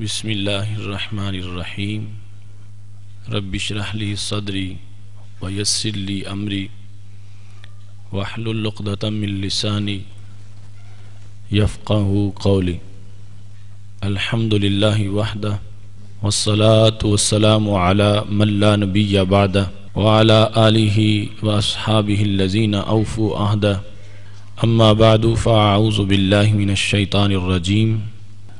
बिस्मिल्लाहिर्रहमानिर्रहीम रब्बिशरहली सदरी वयस्सिरली अमरी वहलुल्लुक़दतम मिन लिसानी यफ़क़हू क़ौली अल्हम्दुलिल्लाहि वहदा वस्सलातु वस्सलामु अला मन ला नबिय्य बअदा व अला आलिहि व अस्हाबिहि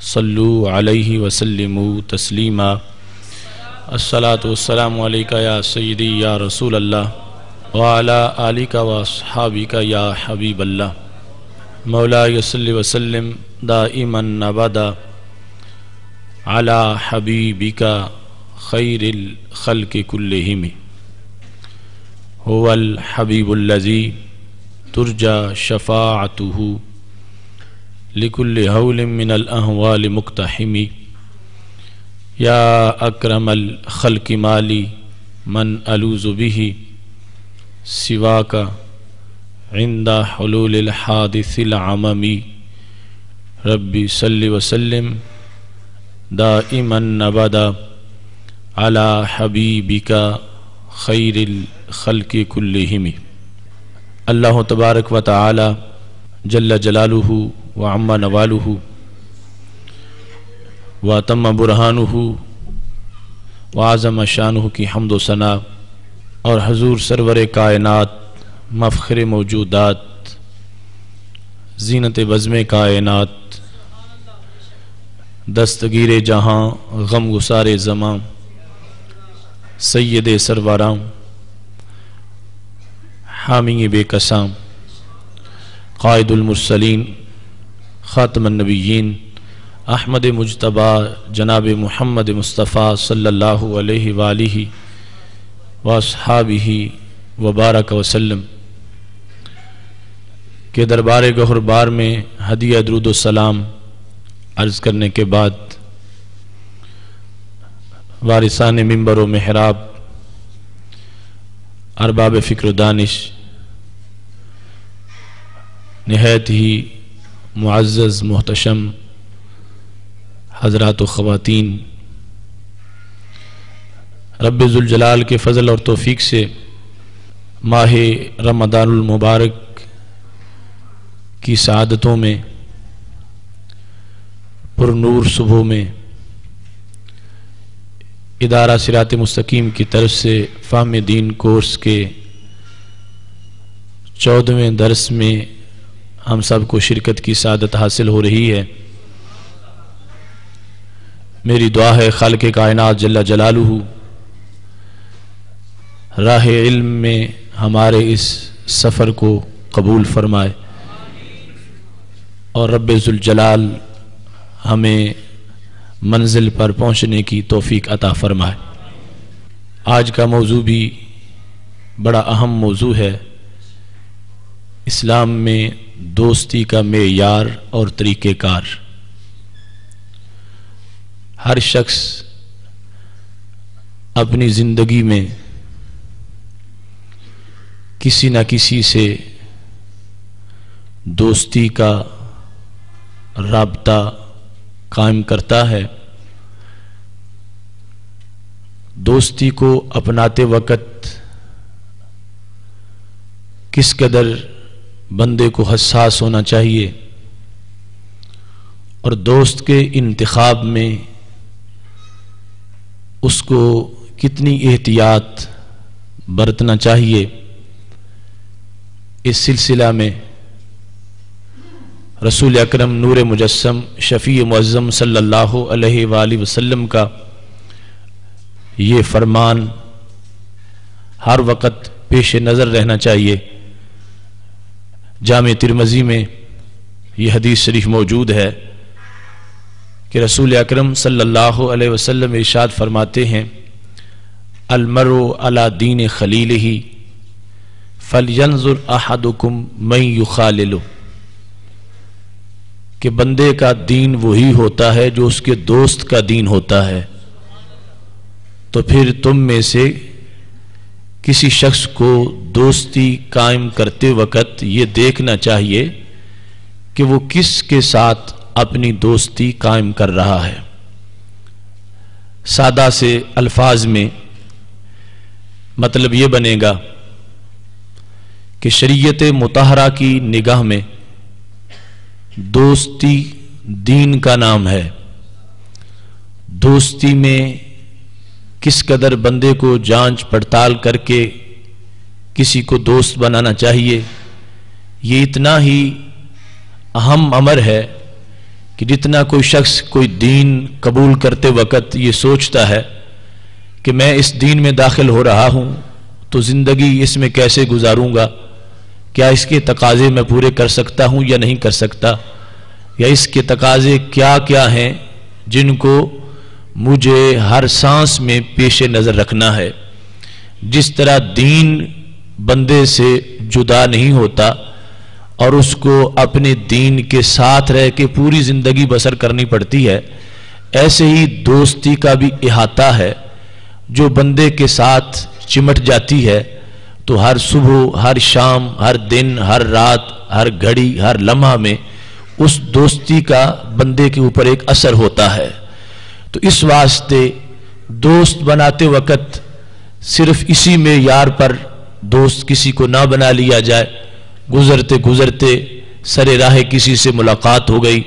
सल्लु अलैहि वसल्लिमु तस्लीमा। अलैका या सय्यदी या रसूल अल्लाह व अला आलिका व अस्हाबिका या हबीब अल्लाह मौला यसल्लि वसल्लिम दाइमन नबदा अला हबीबिका खैरिल खल्क कुल्लिहिम। हुवल हबीबुल्लज़ी तुरजा शफ़ाअतुहु। लिकुल्ल हौल मिनल या अक्रमल खल्क माली मन अलूज़ु सिवा का इंदा हलूल हादिसिल आममी रब्बी सल्लि वसल्लिम दाइमन नबदा अला हबीबिका खैरिल खल्क कुल्लिहिमी अल्लाह तबारक व तआला जल्ल जलालुहु व अम्मा नवालुहु व तम बुरहानुहु व आज़म शानुहु की हमद सना और हजूर सरवर कायनात मफ़र मौजूदात जीनत बज़म कायनात दस्तगीर जहाँ गम गुसार ज़मां सैद सरवराम हामी बेकसाम कायदुलमरसलिन ख़ातमनबीन अहमद मुजतबा जनाब महमद मुस्तफ़ा वालिहि वसहाबिहि वबारक वसल्लम के दरबार गहरबार में हदिया दरुदोसलाम अर्ज़ करने के बाद वारिसान मंबर व महराब अरबाब फ़िक्र दानिश नहायत ही मुआज़ मोहतशम, हजरात ख़वातीन। रबाल के फ़ज़ल और तोफ़ी से माह रमदानमबारक की शहादतों में, पुरनूर सुबह में, इदारा सिरात मस्तकीम की तरफ़ से फ़ाम दीन कोर्स के चौदहवें दरस में हम सबको शिरकत की सादत हासिल हो रही है। मेरी दुआ है खाल के कायनात जल्ला जलालू राह इल्म में हमारे इस सफ़र को कबूल फरमाए। और रब जलाल हमें मंजिल पर पहुँचने की तोफ़ी अता फरमाए। आज का मौजू भी बड़ा अहम मौजू है। इस्लाम में दोस्ती का मेयार और तरीक़ेकार। हर शख्स अपनी ज़िंदगी में किसी न किसी से दोस्ती का रबता कायम करता है। दोस्ती को अपनाते वक्त किस कदर बंदे को हसास होना चाहिए। और दोस्त के इंतखब में उसको कितनी एहतियात बरतना चाहिए। इस सिलसिला में रसूल अकरम नूर मुजस्म शफ़ी मुज़म सल्लल्लाहु अलैहि का ये फरमान हर वक़्त पेश नज़र रहना चाहिए। जाम तिरमज़ी में यह हदीस शरीफ मौजूद है कि रसूल अकरम सल्लल्लाहु अलैहि फरमाते हैं, अलमरो अला दीन खलील ही फलयंजुर अहदुकुम मई युखालिल. कि बंदे का दीन वही होता है जो उसके दोस्त का दीन होता है। तो फिर तुम में से किसी शख्स को दोस्ती कायम करते वक्त ये देखना चाहिए कि वो किस के साथ अपनी दोस्ती कायम कर रहा है। सादा से अल्फाज में मतलब ये बनेगा कि शरीयत मुतहरा की निगाह में दोस्ती दीन का नाम है। दोस्ती में किस कदर बंदे को जाँच पड़ताल करके किसी को दोस्त बनाना चाहिए? ये इतना ही अहम अमर है कि जितना कोई शख्स कोई दीन कबूल करते वक्त ये सोचता है कि मैं इस दीन में दाखिल हो रहा हूँ तो ज़िंदगी इसमें कैसे गुजारूँगा? क्या इसके तकाजे मैं पूरे कर सकता हूँ या नहीं कर सकता? या इसके तकाजे क्या क्या हैं जिनको मुझे हर सांस में पेश नज़र रखना है। जिस तरह दीन बंदे से जुदा नहीं होता और उसको अपने दीन के साथ रह के पूरी ज़िंदगी बसर करनी पड़ती है, ऐसे ही दोस्ती का भी इहाता है। जो बंदे के साथ चिमट जाती है तो हर सुबह, हर शाम, हर दिन, हर रात, हर घड़ी, हर लम्हा में उस दोस्ती का बंदे के ऊपर एक असर होता है। तो इस वास्ते दोस्त बनाते वक्त सिर्फ़ इसी में यार पर दोस्त किसी को ना बना लिया जाए। गुजरते गुजरते सरे राह किसी से मुलाकात हो गई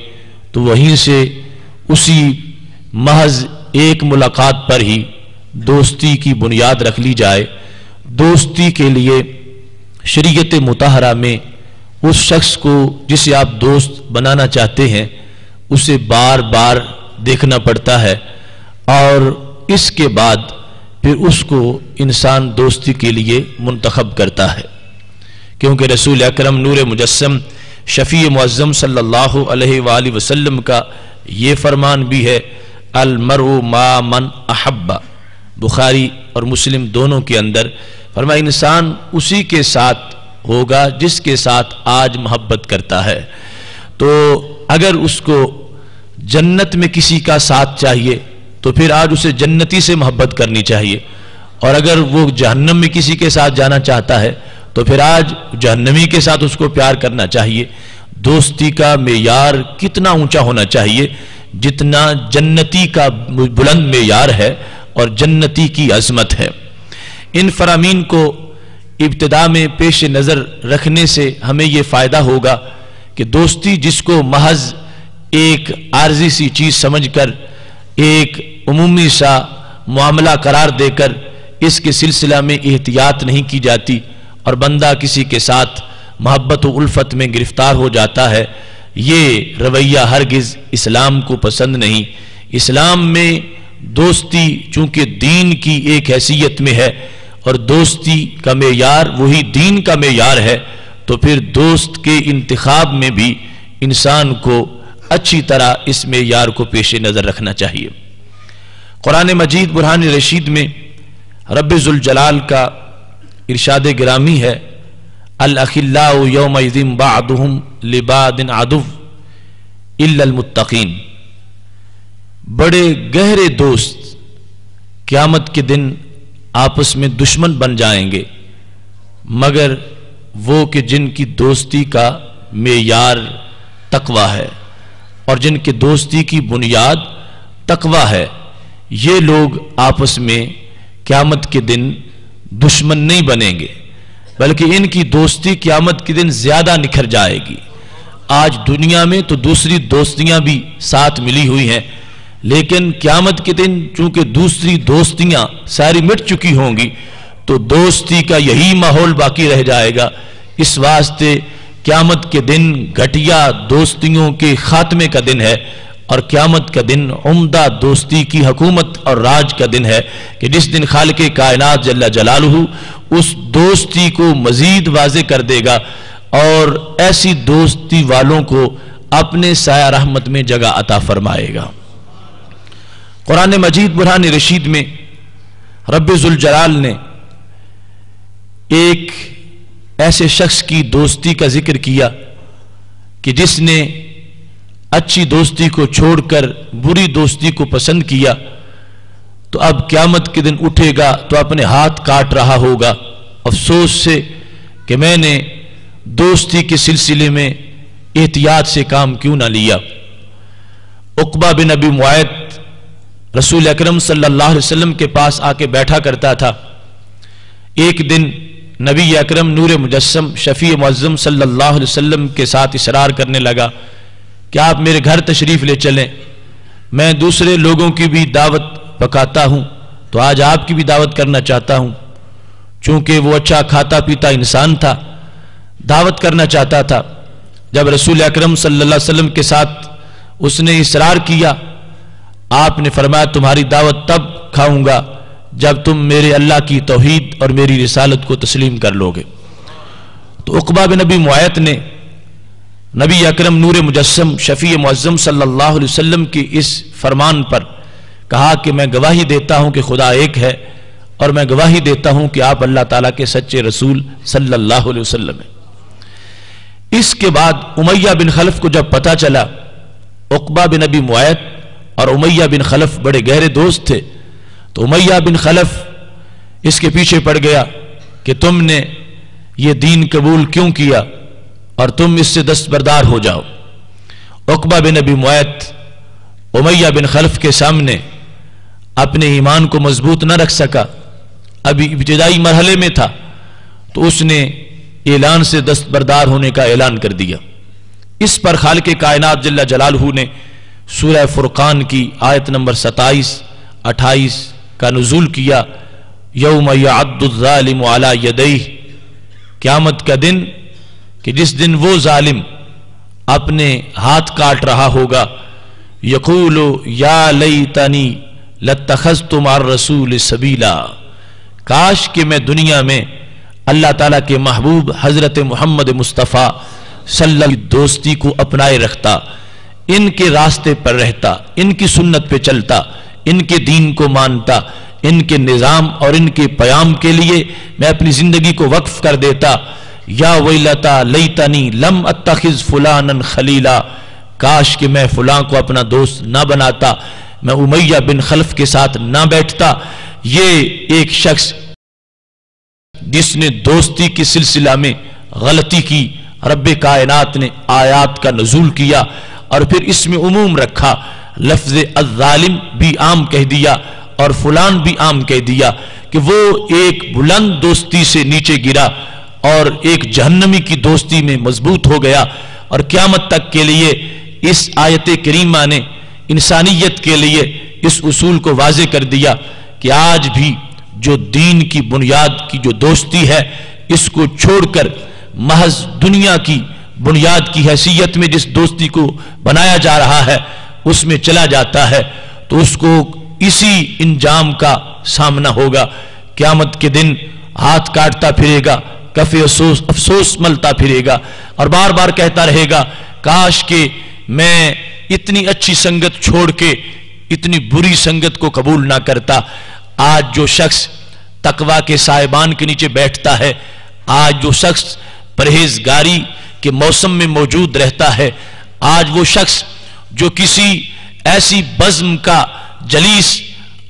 तो वहीं से उसी महज एक मुलाकात पर ही दोस्ती की बुनियाद रख ली जाए। दोस्ती के लिए शरीयत मुताहरा में उस शख्स को जिसे आप दोस्त बनाना चाहते हैं, उसे बार बार देखना पड़ता है और इसके बाद फिर उसको इंसान दोस्ती के लिए मुंतखब करता है। क्योंकि रसूल अक्रम नूर मुजस्म शफ़ी मुज़म सल्लल्लाहु का ये फरमान भी है अलमर मा मन अहब्बा। बुखारी और मुस्लिम दोनों के अंदर फरमा इंसान उसी के साथ होगा जिसके साथ आज मोहब्बत करता है। तो अगर उसको जन्नत में किसी का साथ चाहिए तो फिर आज उसे जन्नती से मोहब्बत करनी चाहिए। और अगर वो जहन्नम में किसी के साथ जाना चाहता है तो फिर आज जहन्नमी के साथ उसको प्यार करना चाहिए। दोस्ती का मेयार कितना ऊँचा होना चाहिए, जितना जन्नती का बुलंद मेयार है और जन्नती की अजमत है। इन फरामीन को इब्तदा में पेश नज़र रखने से हमें यह फ़ायदा होगा कि दोस्ती जिसको महज एक आर्जी सी चीज़ समझकर, एक उमूमी सा मामला करार देकर इसके सिलसिला में एहतियात नहीं की जाती और बंदा किसी के साथ मोहब्बत उल्फत में गिरफ़्तार हो जाता है, ये रवैया हरगिज इस्लाम को पसंद नहीं। इस्लाम में दोस्ती चूँकि दीन की एक हैसियत में है और दोस्ती का मैार वही दीन का मैार है तो फिर दोस्त के इंतखब में भी इंसान को अच्छी तरह इस यार को पेश नज़र रखना चाहिए। कुरान मजीद, बुरहान रशीद में रबाल का इरशाद ग्रामी है। अखिल्ला यौम लिबादिन इल्लमुत्तकीन बड़े गहरे दोस्त क्यामत के दिन आपस में दुश्मन बन जाएँगे, मगर वो कि जिनकी दोस्ती का मेयार तकवा है। और जिनके दोस्ती की बुनियाद तकवा है, ये लोग आपस में क्यामत के दिन दुश्मन नहीं बनेंगे, बल्कि इनकी दोस्ती क्यामत के दिन ज़्यादा निखर जाएगी। आज दुनिया में तो दूसरी दोस्तियाँ भी साथ मिली हुई हैं, लेकिन क्यामत के दिन चूँकि दूसरी दोस्तियाँ सारी मिट चुकी होंगी तो दोस्ती का यही माहौल बाकी रह जाएगा। इस वास्ते क्यामत के दिन घटिया दोस्तियों के खात्मे का दिन है और क्यामत का दिन उम्दा दोस्ती की हकूमत और राज का दिन है कि जिस दिन खाल के कायनात जल्ला जलालहू उस दोस्ती को मजीद वाज कर देगा और ऐसी दोस्ती वालों को अपने साया रहमत में जगह अता फरमाएगा। कुरान मजीद बुरहान रशीद में रब्जुल जलाल ने एक ऐसे शख्स की दोस्ती का ज़िक्र किया कि जिसने अच्छी दोस्ती को छोड़कर बुरी दोस्ती को पसंद किया तो अब क्यामत के दिन उठेगा तो अपने हाथ काट रहा होगा। अफसोस से कि मैंने दोस्ती के सिलसिले में एहतियात से काम क्यों ना लिया। उकबा बिन अबी मुआत रसूल अकरम सल्लल्लाहु अलैहि वसल्लम के पास आके बैठा करता था। एक दिन नबी अकरम नूर मुजस्म शफी मज़म वसल्लम के साथ इसरार करने लगा कि आप मेरे घर तशरीफ़ ले चलें? मैं दूसरे लोगों की भी दावत पकाता हूँ तो आज आपकी भी दावत करना चाहता हूँ। चूँकि वो अच्छा खाता पीता इंसान था, दावत करना चाहता था। जब रसूल अक्रम वसल्लम के साथ उसने इसरार किया, आपने फरमाया, तुम्हारी दावत तब खाऊँगा जब तुम मेरे अल्लाह की तोहीद और मेरी रिसालत को तस्लीम कर लोगे। तो उकबा बिन नबी मुआत ने नबी अकरम नूर मुजस्म शफी मुज़म सल्लल्लाहु अलैहि की इस फरमान पर कहा कि मैं गवाही देता हूँ कि खुदा एक है और मैं गवाही देता हूँ कि आप अल्लाह ताला के सच्चे रसूल सल्लल्लाहु अलैहि हैं। इसके बाद उमैया बिन खलफ को जब पता चला, उकबा बिन नबी मुआत और उमैया बिन खलफ बड़े गहरे दोस्त थे तो उमैया बिन खलफ इसके पीछे पड़ गया कि तुमने ये दीन कबूल क्यों किया और तुम इससे दस्तबरदार हो जाओ। उकबा बिन अबी मुआत उमैया बिन खलफ के सामने अपने ईमान को मज़बूत न रख सका। अभी इब्तदाई मरहले में था तो उसने ऐलान से दस्तबरदार होने का ऐलान कर दिया। इस पर खाल के कायनात जल्ला जलालहू ने सूरह फुरकान की आयत नंबर सताइस अट्ठाईस का नजूल किया, यौम यादुल्लिम अला यदई क्यामत का दिन, कि जिस दिन वो जालिम अपने हाथ काट रहा होगा, यकूलो, या लई तनी लतखज तुम्हार रसूल सबीला। काश कि मैं दुनिया में अल्लाह ताला के महबूब हज़रत मोहम्मद मुस्तफ़ा सल्लल्लाहु दोस्ती को अपनाए रखता, इनके रास्ते पर रहता, इनकी सुन्नत पे चलता इनके दीन को मानता, इनके निज़ाम और इनके प्याम के लिए मैं अपनी ज़िंदगी को वक्फ कर देता। या वैलता तनी लम अतखिज फुलान खलीला। काश कि मैं फुला को अपना दोस्त ना बनाता, मैं उमैया बिन खल्फ के साथ ना बैठता। ये एक शख्स जिसने दोस्ती के सिलसिला में गलती की रब कायनात ने आयात का नजूल किया और फिर इसमें उमूम रखा। लफ्ज अजालिम भी आम कह दिया और फुलान भी आम कह दिया कि वो एक बुलंद दोस्ती से नीचे गिरा और एक जहन्नमी की दोस्ती में मज़बूत हो गया। और क्यामत तक के लिए इस आयत करीमा ने इंसानियत के लिए इस उसूल को वाजे कर दिया कि आज भी जो दीन की बुनियाद की जो दोस्ती है, इसको छोड़कर महज दुनिया की बुनियाद की हैसियत में जिस दोस्ती को बनाया जा रहा है उसमें चला जाता है तो उसको इसी इंजाम का सामना होगा। क्यामत के दिन हाथ काटता फिरेगा, कफे अफसोस अफसोस मलता फिरेगा और बार बार कहता रहेगा, काश के मैं इतनी अच्छी संगत छोड़ के इतनी बुरी संगत को कबूल ना करता। आज जो शख्स तकवा के साहिबान के नीचे बैठता है, आज जो शख्स परहेजगारी के मौसम में मौजूद रहता है, आज वो शख्स जो किसी ऐसी बज्म का जलीस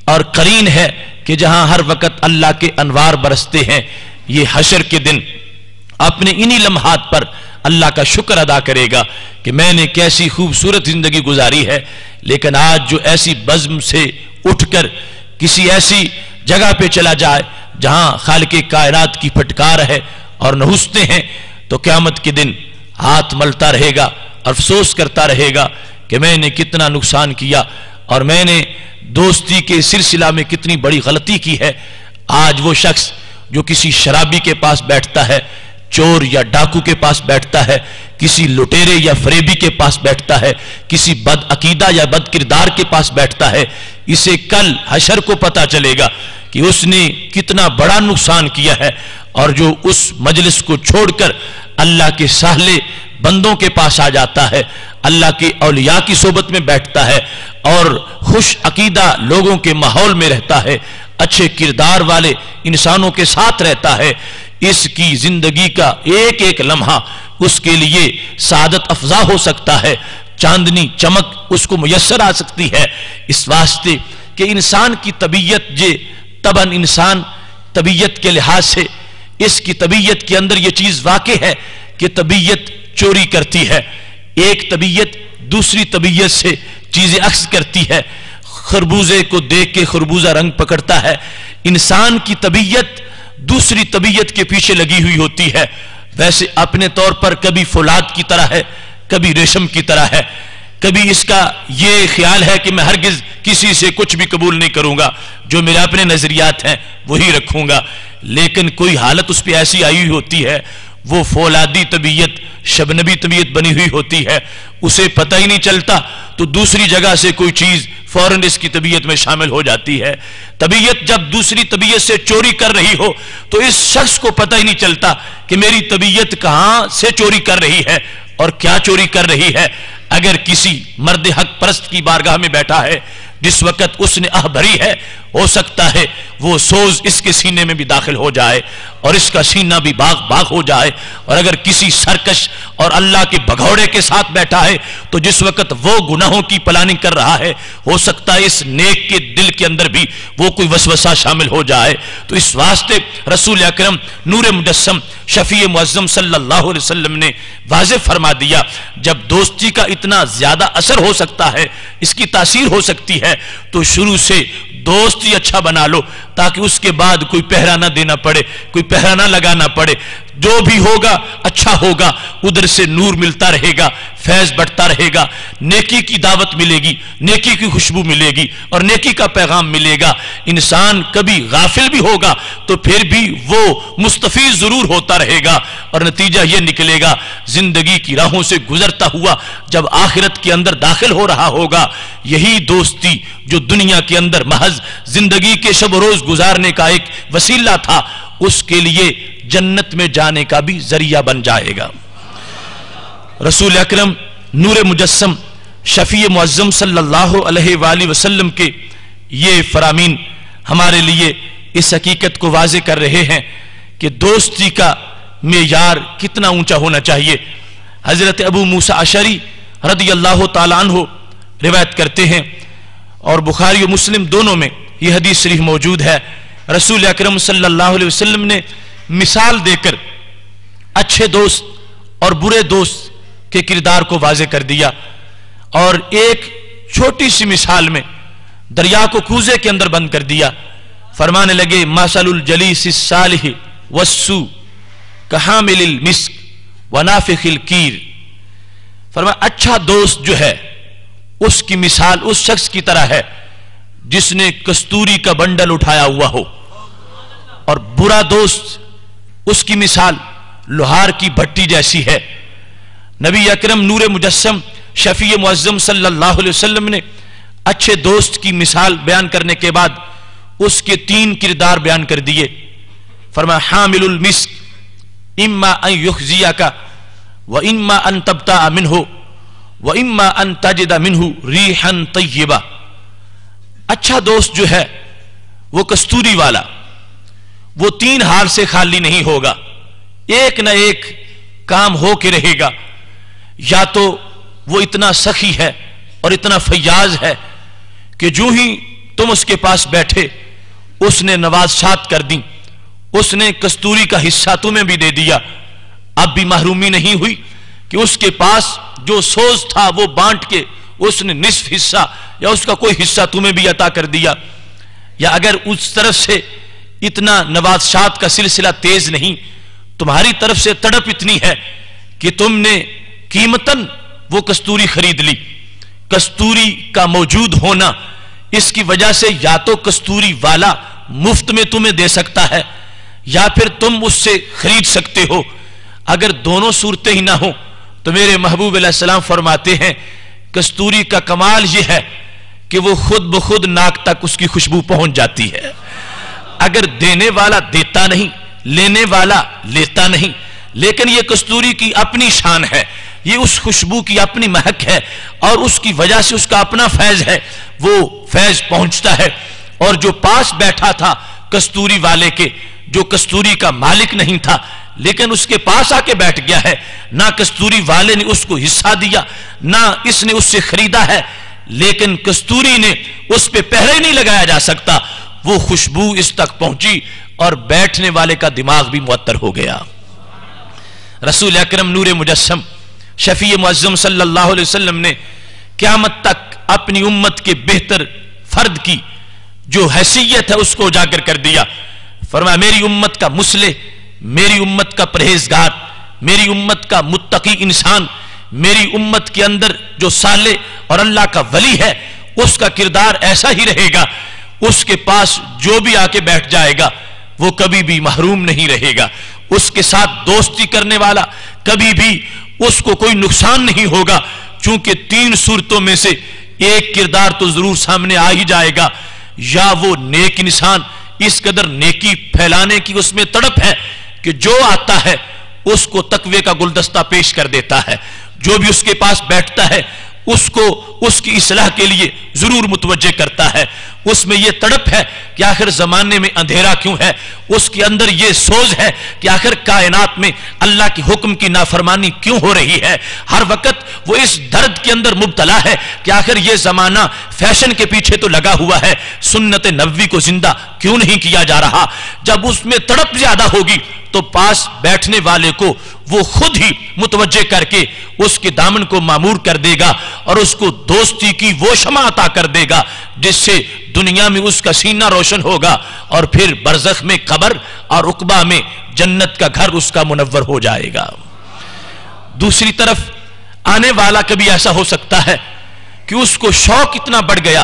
और करीन है कि जहाँ हर वक्त अल्लाह के अनवार बरसते हैं, ये हशर के दिन अपने इन्हीं लम्हात पर अल्लाह का शुक्र अदा करेगा कि मैंने कैसी खूबसूरत ज़िंदगी गुजारी है, लेकिन आज जो ऐसी बज्म से उठकर किसी ऐसी जगह पे चला जाए जहाँ खाल के कायनात की फटकार है और नहुसते हैं तो क्यामत के दिन हाथ मलता रहेगा, अफसोस करता रहेगा कि मैंने कितना नुकसान किया और मैंने दोस्ती के सिलसिला में कितनी बड़ी गलती की है। आज वो शख्स जो किसी शराबी के पास बैठता है, चोर या डाकू के पास बैठता है, किसी लुटेरे या फरेबी के पास बैठता है, किसी बद अकीदा या बद किरदार के पास बैठता है, इसे कल हशर को पता चलेगा कि उसने कितना बड़ा नुकसान किया है और जो उस मजलिस को छोड़कर अल्लाह के साहले बंदों के पास आ जाता है। अल्लाह के औलिया की सोबत में बैठता है और खुश अकीदा लोगों के माहौल में रहता है। अच्छे किरदार वाले इंसानों के साथ रहता है। इसकी ज़िंदगी का एक एक लम्हा उसके लिए सादत अफजा हो सकता है। चांदनी चमक उसको मुयसर आ सकती है। इस वास्ते कि इंसान की तबीयत जे तबन इंसान तबीयत के लिहाज से, इसकी तबीयत के अंदर यह चीज़ वाकई है कि तबीयत चोरी करती है। एक तबीयत दूसरी तबीयत से चीज़ें अक्स करती है। खरबूजे को देख के खरबूजा रंग पकड़ता है। इंसान की तबीयत दूसरी तबीयत के पीछे लगी हुई होती है। वैसे अपने तौर पर कभी फौलाद की तरह है, कभी रेशम की तरह है। कभी इसका यह ख्याल है कि मैं हरगिज किसी से कुछ भी कबूल नहीं करूँगा। जो मेरे अपने नजरियात हैं, वही रखूँगा। लेकिन कोई हालत उस पर ऐसी आई हुई होती है वो फौलादी तबीयत, शबनबी तबीयत बनी हुई होती है, उसे पता ही नहीं चलता तो दूसरी जगह से कोई चीज़ फ़ौरन इसकी तबीयत में शामिल हो जाती है। तबीयत जब दूसरी तबीयत से चोरी कर रही हो तो इस शख्स को पता ही नहीं चलता कि मेरी तबीयत कहाँ से चोरी कर रही है और क्या चोरी कर रही है। अगर किसी मर्द हक परस्त की बारगाह में बैठा है, जिस वक्त उसने अह भरी है, हो सकता है वो सोज इसके सीने में भी दाखिल हो जाए और इसका सीना भी बाग बाग हो जाए। और अगर किसी सरकश और अल्लाह के भगौड़े के साथ बैठा है तो जिस वक्त वो गुनाहों की प्लानिंग कर रहा है, हो सकता है इस नेक के दिल के अंदर भी वो कोई वसवसा शामिल हो जाए। तो इस वास्ते रसूल अक्रम, नूर मुजस्म शफी मुजम सल्लल्लाहु ने वाज फरमा दिया, जब दोस्ती का इतना ज़्यादा असर हो सकता है, इसकी तासीर हो सकती है तो शुरू से दोस्त ही अच्छा बना लो, ताकि उसके बाद कोई पहरा ना देना पड़े, कोई पहरा ना लगाना पड़े। जो भी होगा अच्छा होगा। उधर से नूर मिलता रहेगा, फैज बढ़ता रहेगा। नेकी की दावत मिलेगी, नेकी की खुशबू मिलेगी और नेकी का पैगाम मिलेगा। इंसान कभी गाफिल भी होगा तो फिर भी वो मुस्तफ़ी ज़रूर होता रहेगा और नतीजा यह निकलेगा, ज़िंदगी की राहों से गुजरता हुआ जब आखिरत के अंदर दाखिल हो रहा होगा। यही दोस्ती जो दुनिया के अंदर महज ज़िंदगी के शब रोज गुजारने का एक वसीला था उसके लिए जन्नत में जाने का भी ज़रिया बन जाएगा। रसूल अकरम, नूर मुजस्म शफी अलैहि वसल्लम के ये फरामीन हमारे लिए इस हकीकत को वाजे कर रहे हैं कि दोस्ती का मेयार कितना ऊँचा होना चाहिए। हज़रत अबू मूसा अशरी रदी अल्लाह तहो रिवायत करते हैं और बुखारी और मुस्लिम दोनों में यह हदीस शरीफ मौजूद है। रसूल अक्रम वसल्लम ने मिसाल देकर अच्छे दोस्त और बुरे दोस्त के किरदार को वाजे कर दिया। और एक छोटी सी मिसाल में दरिया को कूजे के अंदर बंद कर दिया। फरमाने लगे, मासलुल जली साल वस्सु कहा मिलिल मिस्क वनाफिल कीर? फरमा अच्छा दोस्त जो है, उसकी मिसाल उस शख्स की तरह है। जिसने कस्तूरी का बंडल उठाया हुआ हो। और बुरा दोस्त, उसकी मिसाल लोहार की भट्टी जैसी है। नबी अकरम नूर मुजस्म शफी मुआजम सल्लल्लाहु ने अच्छे दोस्त की मिसाल बयान करने के बाद उसके तीन किरदार बयान कर दिए। फरमा हामिल मिस्क, इम्मा अन युखजिया का व इम्मा अन तबता अमिन हो व इम्मा अन तजिदा मिनहू रीहन तय्यबा। अच्छा दोस्त जो है, वो कस्तूरी वाला, वो तीन हार से खाली नहीं होगा, एक न एक काम हो के रहेगा। या तो वो इतना सखी है और इतना फैयाज है कि जो ही तुम उसके पास बैठे, उसने नवाजशात कर दी, उसने कस्तूरी का हिस्सा तुम्हें भी दे दिया। अब भी महरूमी नहीं हुई कि उसके पास जो सोच था, वो बांट के उसने निस्फ हिस्सा या उसका कोई हिस्सा तुम्हें भी अता कर दिया। या अगर उस तरफ़ से इतना नवाजशात का सिलसिला तेज नहीं, तुम्हारी तरफ़ से तड़प इतनी है कि तुमने कीमतन वो कस्तूरी खरीद ली। कस्तूरी का मौजूद होना इसकी वजह से या तो कस्तूरी वाला मुफ़्त में तुम्हें दे सकता है, या फिर तुम उससे खरीद सकते हो। अगर दोनों सूरतें ही ना हो तो मेरे महबूब सलाम फरमाते हैं कस्तूरी का कमाल यह है कि वो खुद ब खुद नाक तक उसकी खुशबू पहुँच जाती है। अगर देने वाला देता नहीं, लेने वाला लेता नहीं, लेकिन ये कस्तूरी की अपनी शान है, ये उस खुशबू की अपनी महक है और उसकी वजह से उसका अपना फैज है, वो फैज पहुँचता है। और जो पास बैठा था कस्तूरी वाले के, जो कस्तूरी का मालिक नहीं था लेकिन उसके पास आके बैठ गया है। ना कस्तूरी वाले ने उसको हिस्सा दिया, ना इसने उससे खरीदा है। लेकिन कस्तूरी ने उस पर पहरे नहीं लगाया जा सकता। वो खुशबू इस तक पहुँची और बैठने वाले का दिमाग भी मुअत्तर हो गया। रसूल अक्रम नूर मुजस्म शफी मुआजम सल्लल्लाहु अलैहि वसल्लम ने क्यामत तक अपनी उम्मत के बेहतर फर्द की, जो हैसियत है उसको उजागर कर दिया। फरमा मेरी उम्मत का मुसले मेरी उम्मत का परहेजगार, मेरी उम्मत का मुत्तकी इंसान, मेरी उम्मत के अंदर जो साले और अल्लाह का वली है, उसका किरदार ऐसा ही रहेगा, उसके पास जो भी आके बैठ जाएगा, वो कभी भी महरूम नहीं रहेगा। उसके साथ दोस्ती करने वाला कभी भी उसको कोई नुकसान नहीं होगा चूँकि तीन सूरतों में से एक किरदार तो ज़रूर सामने आ ही जाएगा। या वो नेक इंसान, इस कदर नेकी फैलाने की उसमें तड़प है कि जो आता है, उसको तकवे का गुलदस्ता पेश कर देता है। जो भी उसके पास बैठता है, उसको, उसकी इसलाह के लिए ज़रूर मुतवजह करता है। उसमें यह तड़प है कि आखिर जमाने में अंधेरा क्यों है? उसके अंदर यह सोच है कि आखिर कायनात में अल्लाह के हुक्म की नाफरमानी क्यों हो रही है? हर वक्त वो इस दर्द के अंदर मुबतला है कि आखिर यह जमाना फ़ैशन के पीछे तो लगा हुआ है। सुन्नत नबी को ज़िंदा क्यों नहीं किया जा रहा? जब उसमें तड़प ज़्यादा होगी तो पास बैठने वाले को वो खुद ही मुतवजह करके उसके दामन को मामूर कर देगा और उसको दोस्ती की वो क्षमा अता कर देगा, जिससे दुनिया में उसका सीना रोशन होगा और फिर बरजख में कबर और उकबा में जन्नत का घर उसका मुनवर हो जाएगा। दूसरी तरफ़, आने वाला कभी ऐसा हो सकता है कि उसको शौक इतना बढ़ गया,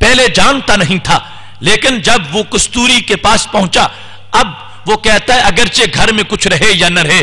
पहले जानता नहीं था, लेकिन जब वो कस्तूरी के पास पहुँचा, अब वो कहता है, अगरचे घर में कुछ रहे या न रहे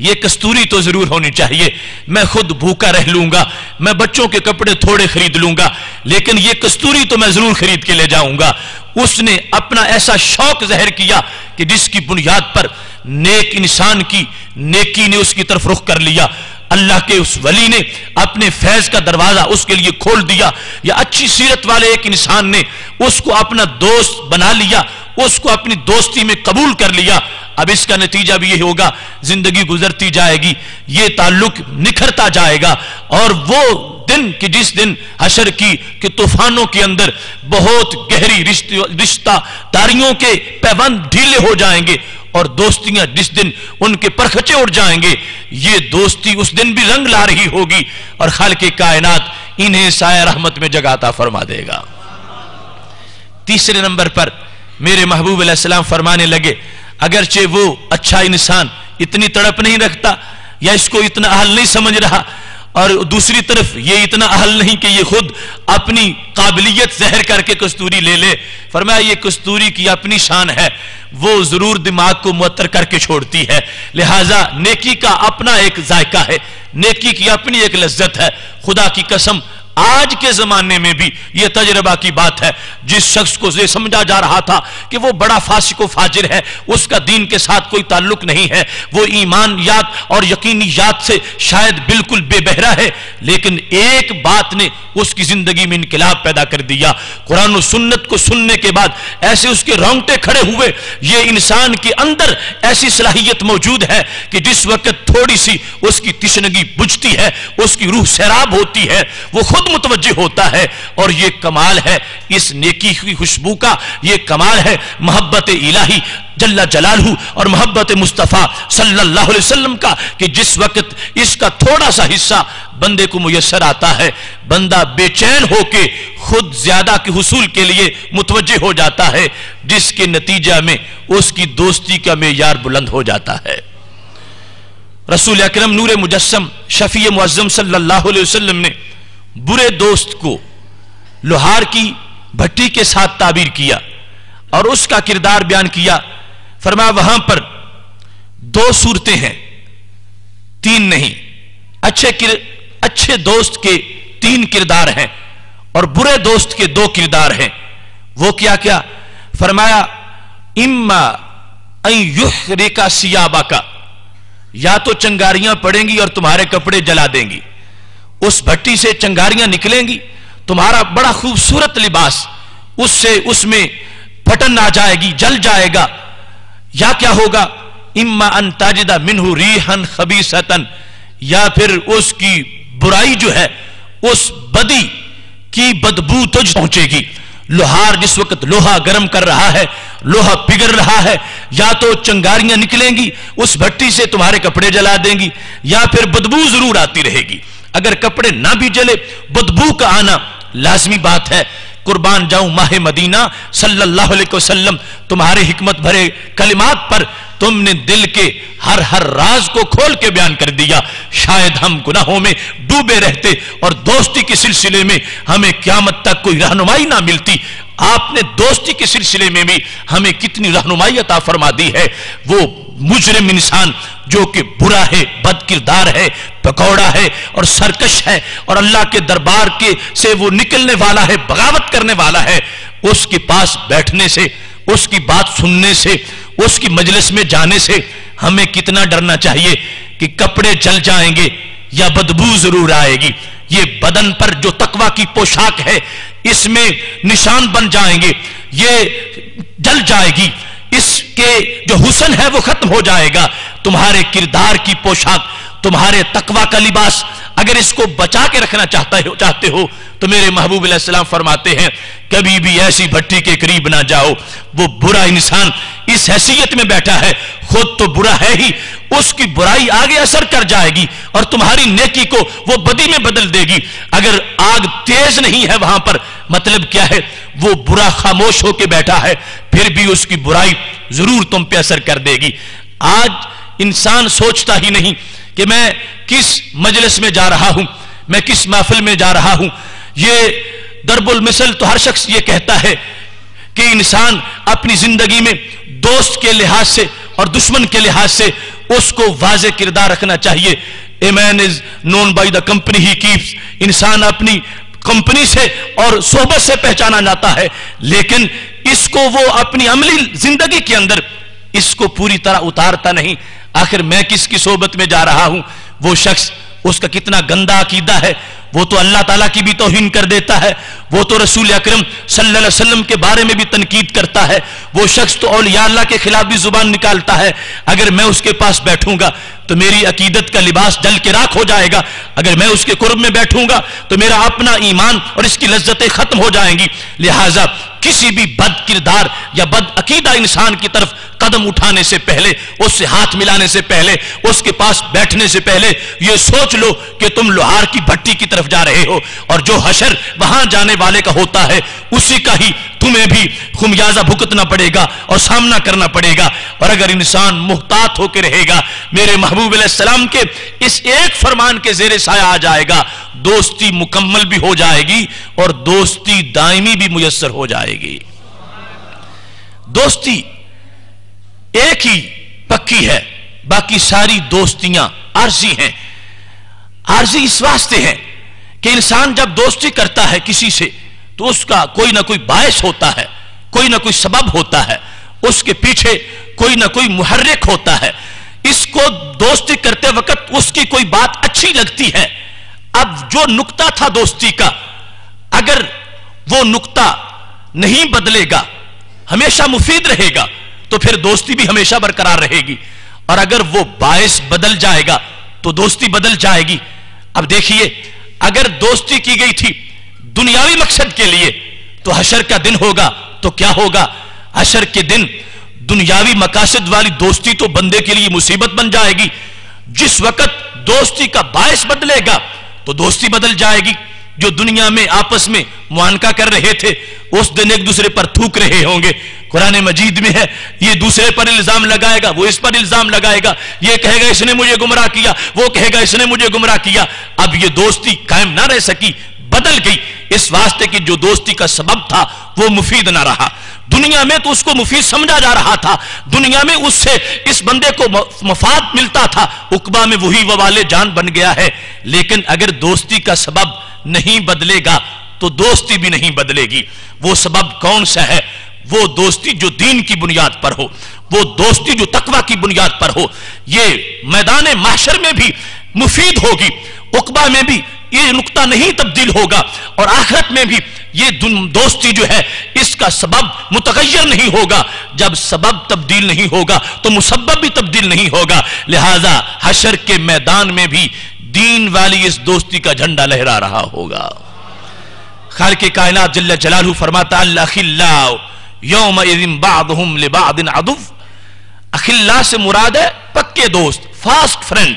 ये कस्तूरी तो ज़रूर होनी चाहिए। मैं खुद भूखा रह लूँगा, मैं बच्चों के कपड़े थोड़े खरीद लूँगा, लेकिन ये कस्तूरी तो मैं ज़रूर खरीद के ले जाऊँगा। उसने अपना ऐसा शौक जहर किया कि जिसकी बुनियाद पर नेक इंसान की नेकी ने उसकी तरफ़ रुख कर लिया। अल्लाह के उस वली ने अपने फैज का दरवाज़ा उसके लिए खोल दिया। या अच्छी सीरत वाले एक इंसान ने उसको अपना दोस्त बना लिया उसको अपनी दोस्ती में कबूल कर लिया। अब इसका नतीजा भी यही होगा, ज़िंदगी गुजरती जाएगी, ये ताल्लुक निखरता जाएगा। और वो दिन कि जिस दिन हशर की, कि तूफानों के अंदर बहुत गहरी रिश्ता के पैबंद ढीले हो जाएँगे और दोस्तियाँ जिस दिन उनके परखचे उड़ जाएँगे, ये दोस्ती उस दिन भी रंग ला रही होगी और खाल के कायनात इन्हें साय रहमत में जगाता फरमा देगा। तीसरे नंबर पर मेरे महबूब सलाम फरमाने लगे, अगरचे वो अच्छा इंसान इतनी तड़प नहीं रखता या इसको इतना अहल नहीं समझ रहा, और दूसरी तरफ़ ये इतना अहल नहीं कि ये खुद अपनी काबिलियत जहर करके कस्तूरी ले ले। फरमाया, ये कस्तूरी की अपनी शान है, वो ज़रूर दिमाग को मुअत्तर करके छोड़ती है। लिहाजा नेकी का अपना एक जायका है, नेकी की अपनी एक लज्जत है। खुदा की कसम आज के जमाने में भी यह तजर्बा की बात है। जिस शख्स को यह समझा जा रहा था कि वो बड़ा फासिको फाजिर है, उसका दीन के साथ कोई ताल्लुक नहीं है। वो ईमान याद और यकीनी याद से शायद बिल्कुल बेबहरा है, लेकिन एक बात ने उसकी ज़िंदगी में इनकलाब पैदा कर दिया। कुरान सुन्नत को सुनने के बाद ऐसे उसके रोंगटे खड़े हुए, ये इंसान के अंदर ऐसी सलाहियत मौजूद है कि जिस वक्त थोड़ी सी उसकी तिशनगी बुझती है, उसकी रूह सैराब होती है, वो खुद मुतवजह होता है और ये कमाल है, इस नेकी की खुशबू का ये कमाल है। मोहब्बत इलाही जल्ला जलालहू और मोहब्बत मुस्तफ़ा सल्लल्लाहु अलैहि वसल्लम का कि जिस वक्त इसका थोड़ा सा हिस्सा बंदे को मुयसर आता है, बंदा बेचैन होके खुद ज़्यादा के हसूल के लिए मुतवजह हो जाता है, जिसके नतीजा में उसकी दोस्ती का मैार बुलंद हो जाता है। रसूल अक्रम नूर मुजस्म शफी मुआजम सल्लल्लाहु अलैहि वसल्लम ने बुरे दोस्त को लोहार की भट्टी के साथ ताबीर किया और उसका किरदार बयान किया। फरमा वहाँ पर दो सूरतें हैं तीन नहीं। अच्छे किर, अच्छे दोस्त के तीन किरदार हैं और बुरे दोस्त के दो किरदार हैं। वो क्या क्या? फरमाया इम्मा रेका सियाबा का। या तो चंगारियाँ पड़ेंगी और तुम्हारे कपड़े जला देंगी। उस भट्टी से चंगारियाँ निकलेंगी। तुम्हारा बड़ा खूबसूरत लिबास, उससे उसमें फटन आ जाएगी, जल जाएगा। या क्या होगा? इम्मा अन ताजिदा मिनहू रीहन खबीसतन। या फिर उसकी बुराई जो है, उस बदी की बदबू तुझ पहुंचेगी। लोहार जिस वक्त लोहा गर्म कर रहा है, लोहा पिघल रहा है, या तो चंगारियाँ निकलेंगी, उस भट्टी से तुम्हारे कपड़े जला देंगी, या फिर बदबू ज़रूर आती रहेगी। अगर कपड़े ना भी जले, बदबू का आना लाजमी बात है। कुर्बान जाऊँ माह मदीना, सल्लल्लाहु अलैहि वसल्लम, तुम्हारे हिकमत भरे कलिमात पर तुमने दिल के हर हर राज को खोल के बयान कर दिया। शायद हम गुनाहों में डूबे रहते और दोस्ती के सिलसिले में हमें क्यामत तक कोई रहनुमाई ना मिलती। आपने दोस्ती के सिलसिले में भी हमें कितनी रहनुमाई अता फरमा दी है। वो मुजरिम इंसान जो कि बुरा है बद किरदार है, पकौड़ा है और सरकश है और अल्लाह के दरबार के से वो निकलने वाला है, बगावत करने वाला है, उसके पास बैठने से, उसकी बात सुनने से, उसकी मजलिस में जाने से हमें कितना डरना चाहिए कि कपड़े जल जाएँगे या बदबू ज़रूर आएगी। ये बदन पर जो तकवा की पोशाक है, इसमें निशान बन जाएँगे, ये जल जाएगी। इसके जो हुसन है वो खत्म हो जाएगा। तुम्हारे किरदार की पोशाक, तुम्हारे तकवा का लिबास, अगर इसको बचा के रखना चाहता हो, चाहते हो तो मेरे महबूब सलाम फरमाते हैं, कभी भी ऐसी भट्टी के करीब ना जाओ। वो बुरा इंसान इस हैसियत में बैठा है। खुद तो बुरा है ही। उसकी बुराई आगे असर कर जाएगी और तुम्हारी नेकी को वो बदी में बदल देगी। अगर आग तेज नहीं है वहाँ पर मतलब क्या है? वो बुरा खामोश होकर बैठा है, फिर भी उसकी बुराई ज़रूर तुम पे असर कर देगी। आज इंसान सोचता ही नहीं कि मैं किस मजलिस में जा रहा हूँ, मैं किस महफिल में जा रहा हूँ। ये दरबुल मिसल तो हर शख्स ये कहता है कि इंसान अपनी ज़िंदगी में दोस्त के लिहाज से और दुश्मन के लिहाज से उसको वाज किरदार रखना चाहिए। A man is known by the company he keeps. इंसान अपनी कंपनी से और सोहबत से पहचाना जाता है। लेकिन इसको वो अपनी अमली ज़िंदगी के अंदर इसको पूरी तरह उतारता नहीं। आखिर मैं किसकी सोहबत में जा रहा हूँ? वो शख्स उसका कितना गंदा अकीदा है। वो तो अल्लाह ताला की भी तोहिन कर देता है। वो तो रसूल अक्रम वसल्लम के बारे में भी तनकीद करता है। वो शख्स तो औलिया अल्लाह के खिलाफ भी ज़ुबान निकालता है। अगर मैं उसके पास बैठूँगा तो मेरी अकीदत का लिबास जल के राख हो जाएगा। अगर मैं उसके कुर्ब में बैठूँगा तो मेरा अपना ईमान और इसकी लज्जतें खत्म हो जाएँगी। लिहाजा किसी भी बद किरदार या बद अकीदा इंसान की तरफ़ कदम उठाने से पहले, उससे हाथ मिलाने से पहले, उसके पास बैठने से पहले यह सोच लो कि तुम लोहार की भट्टी की तरफ़ जा रहे हो और जो हशर वहाँ जाने वाले का होता है, उसी का ही तुम्हें भी खुमियाजा भुगतना पड़ेगा और सामना करना पड़ेगा। और अगर इंसान मुहतात होकर रहेगा, मेरे महबूब सलाम के इस एक फरमान के जेर साया आ जाएगा, दोस्ती मुकम्मल भी हो जाएगी और दोस्ती दायमी भी मुयसर हो जाएगी। दोस्ती एक ही पक्की है, बाकी सारी दोस्तियाँ आरजी हैं। आरजी इस वास्ते हैं कि इंसान जब दोस्ती करता है किसी से तो उसका कोई ना कोई बायस होता है, कोई ना कोई सबब होता है, उसके पीछे कोई ना कोई मुहर्रिक होता है। इसको दोस्ती करते वक्त उसकी कोई बात अच्छी लगती है। अब जो नुक्ता था दोस्ती का, अगर वो नुक्ता नहीं बदलेगा, हमेशा मुफीद रहेगा तो फिर दोस्ती भी हमेशा बरकरार रहेगी। और अगर वो बायस बदल जाएगा तो दोस्ती बदल जाएगी। अब देखिए, अगर दोस्ती की गई थी दुनियावी मकसद के लिए तो हशर का दिन होगा तो क्या होगा? हशर के दिन दुनियावी मकासद वाली दोस्ती तो बंदे के लिए मुसीबत बन जाएगी। जिस वक्त दोस्ती का बायस बदलेगा तो दोस्ती बदल जाएगी। जो दुनिया में आपस में मुआनका कर रहे थे, उस दिन एक दूसरे पर थूक रहे होंगे। कुरान मजीद में है, ये दूसरे पर इल्ज़ाम लगाएगा, वो इस पर इल्ज़ाम लगाएगा। ये कहेगा, इसने मुझे गुमराह किया, वो कहेगा, इसने मुझे गुमराह किया। अब ये दोस्ती कायम ना रह सकी बदल गई। इस वास्ते की जो दोस्ती का सबब था, वो मुफीद ना रहा। दुनिया में तो उसको मुफीद समझा जा रहा था। दुनिया में उससे इस बंदे को मफाद मिलता था। उकबा में वही ववाले जान बन गया है। लेकिन अगर दोस्ती का सबब नहीं बदलेगा तो दोस्ती भी नहीं बदलेगी। वो सबब कौन सा है? वो दोस्ती जो दीन की बुनियाद पर हो। वो दोस्ती जो तकवा की बुनियाद पर हो। ये मैदान माशर में भी मुफीद होगी। उकबा में भी ये नुकता नहीं तब्दील होगा। और आखिरत में भी ये दोस्ती जो है, इसका सबब मुतगैर नहीं होगा। जब सबब तब्दील नहीं होगा तो मुसब्ब भी तब्दील नहीं होगा। लिहाजा हशर के मैदान में भी दीन वाली इस दोस्ती का झंडा लहरा रहा होगा। खाल के कायनात जल्ला जलालू फरमाता अखिल्ला से मुराद है, पक्के दोस्त, फास्ट फ्रेंड।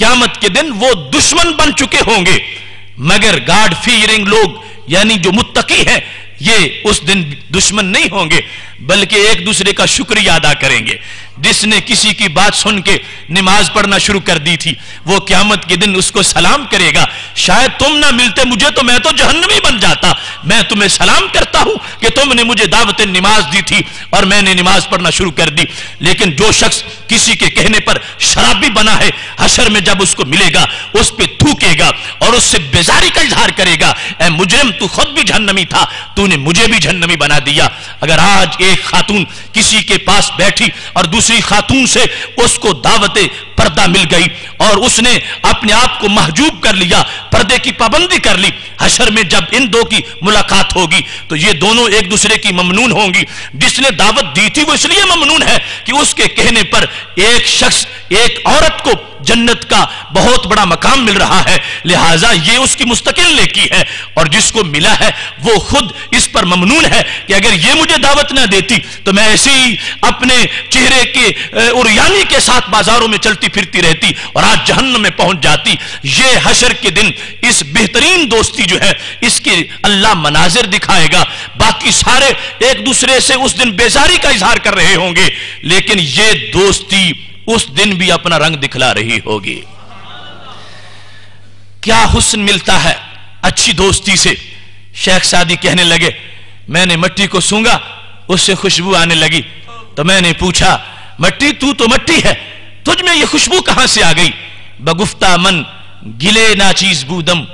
क्यामत के दिन वो दुश्मन बन चुके होंगे। मगर गाड फीयरिंग लोग, यानी जो मुत्तकी है, ये उस दिन दुश्मन नहीं होंगे, बल्कि एक दूसरे का शुक्रिया अदा करेंगे। जिसने किसी की बात सुन के नमाज़ पढ़ना शुरू कर दी थी, वो क्यामत के दिन उसको सलाम करेगा। शायद तुम ना मिलते मुझे तो मैं तो जहन्नमी बन जाता। मैं तुम्हें सलाम करता हूँ कि तुमने मुझे दावत नमाज़ दी थी और मैंने नमाज़ पढ़ना शुरू कर दी। लेकिन जो शख्स किसी के कहने पर शराबी बना है, हशर में जब उसको मिलेगा, उस पर थूकेगा और उससे बेजारी का इजहार करेगा, ए मुजरम, तू खुद भी जहन्नमी था, तूने मुझे भी जहन्नमी बना दिया। अगर आज एक खातून किसी के पास बैठी और दूसरी दूसरी खातून से उसको दावत, पर्दा मिल गई और उसने अपने आप को महजूब कर लिया, पर्दे की पाबंदी कर ली। हशर में जब इन दो की मुलाकात होगी तो ये दोनों एक दूसरे की ममनून होंगी। जिसने दावत दी थी, वो इसलिए ममनून है कि उसके कहने पर एक शख्स, एक औरत को जन्नत का बहुत बड़ा मकाम मिल रहा है। लिहाजा ये उसकी मुस्तकिल नेकी है और जिसको मिला है, वो खुद इस पर ममनून है कि अगर ये मुझे दावत ना देती तो मैं ऐसे अपने चेहरे के उरियानी के साथ बाजारों में चलती फिरती रहती और आज जहन्न में पहुँच जाती। ये हशर के दिन इस बेहतरीन दोस्ती जो है, इसके अल्लाह मनाजिर दिखाएगा। बाकी सारे एक दूसरे से उस दिन बेजारी का इजहार कर रहे होंगे, लेकिन ये दोस्ती उस दिन भी अपना रंग दिखला रही होगी। क्या हुस्न मिलता है अच्छी दोस्ती से? शेख सादी कहने लगे, मैंने मट्टी को सूँगा उससे खुशबू आने लगी। तो मैंने पूछा मट्टी, तू तो मट्टी है। तुझ में ये खुशबू कहाँ से आ गई? बगुफ्ता मन गिले नाचीज बूदम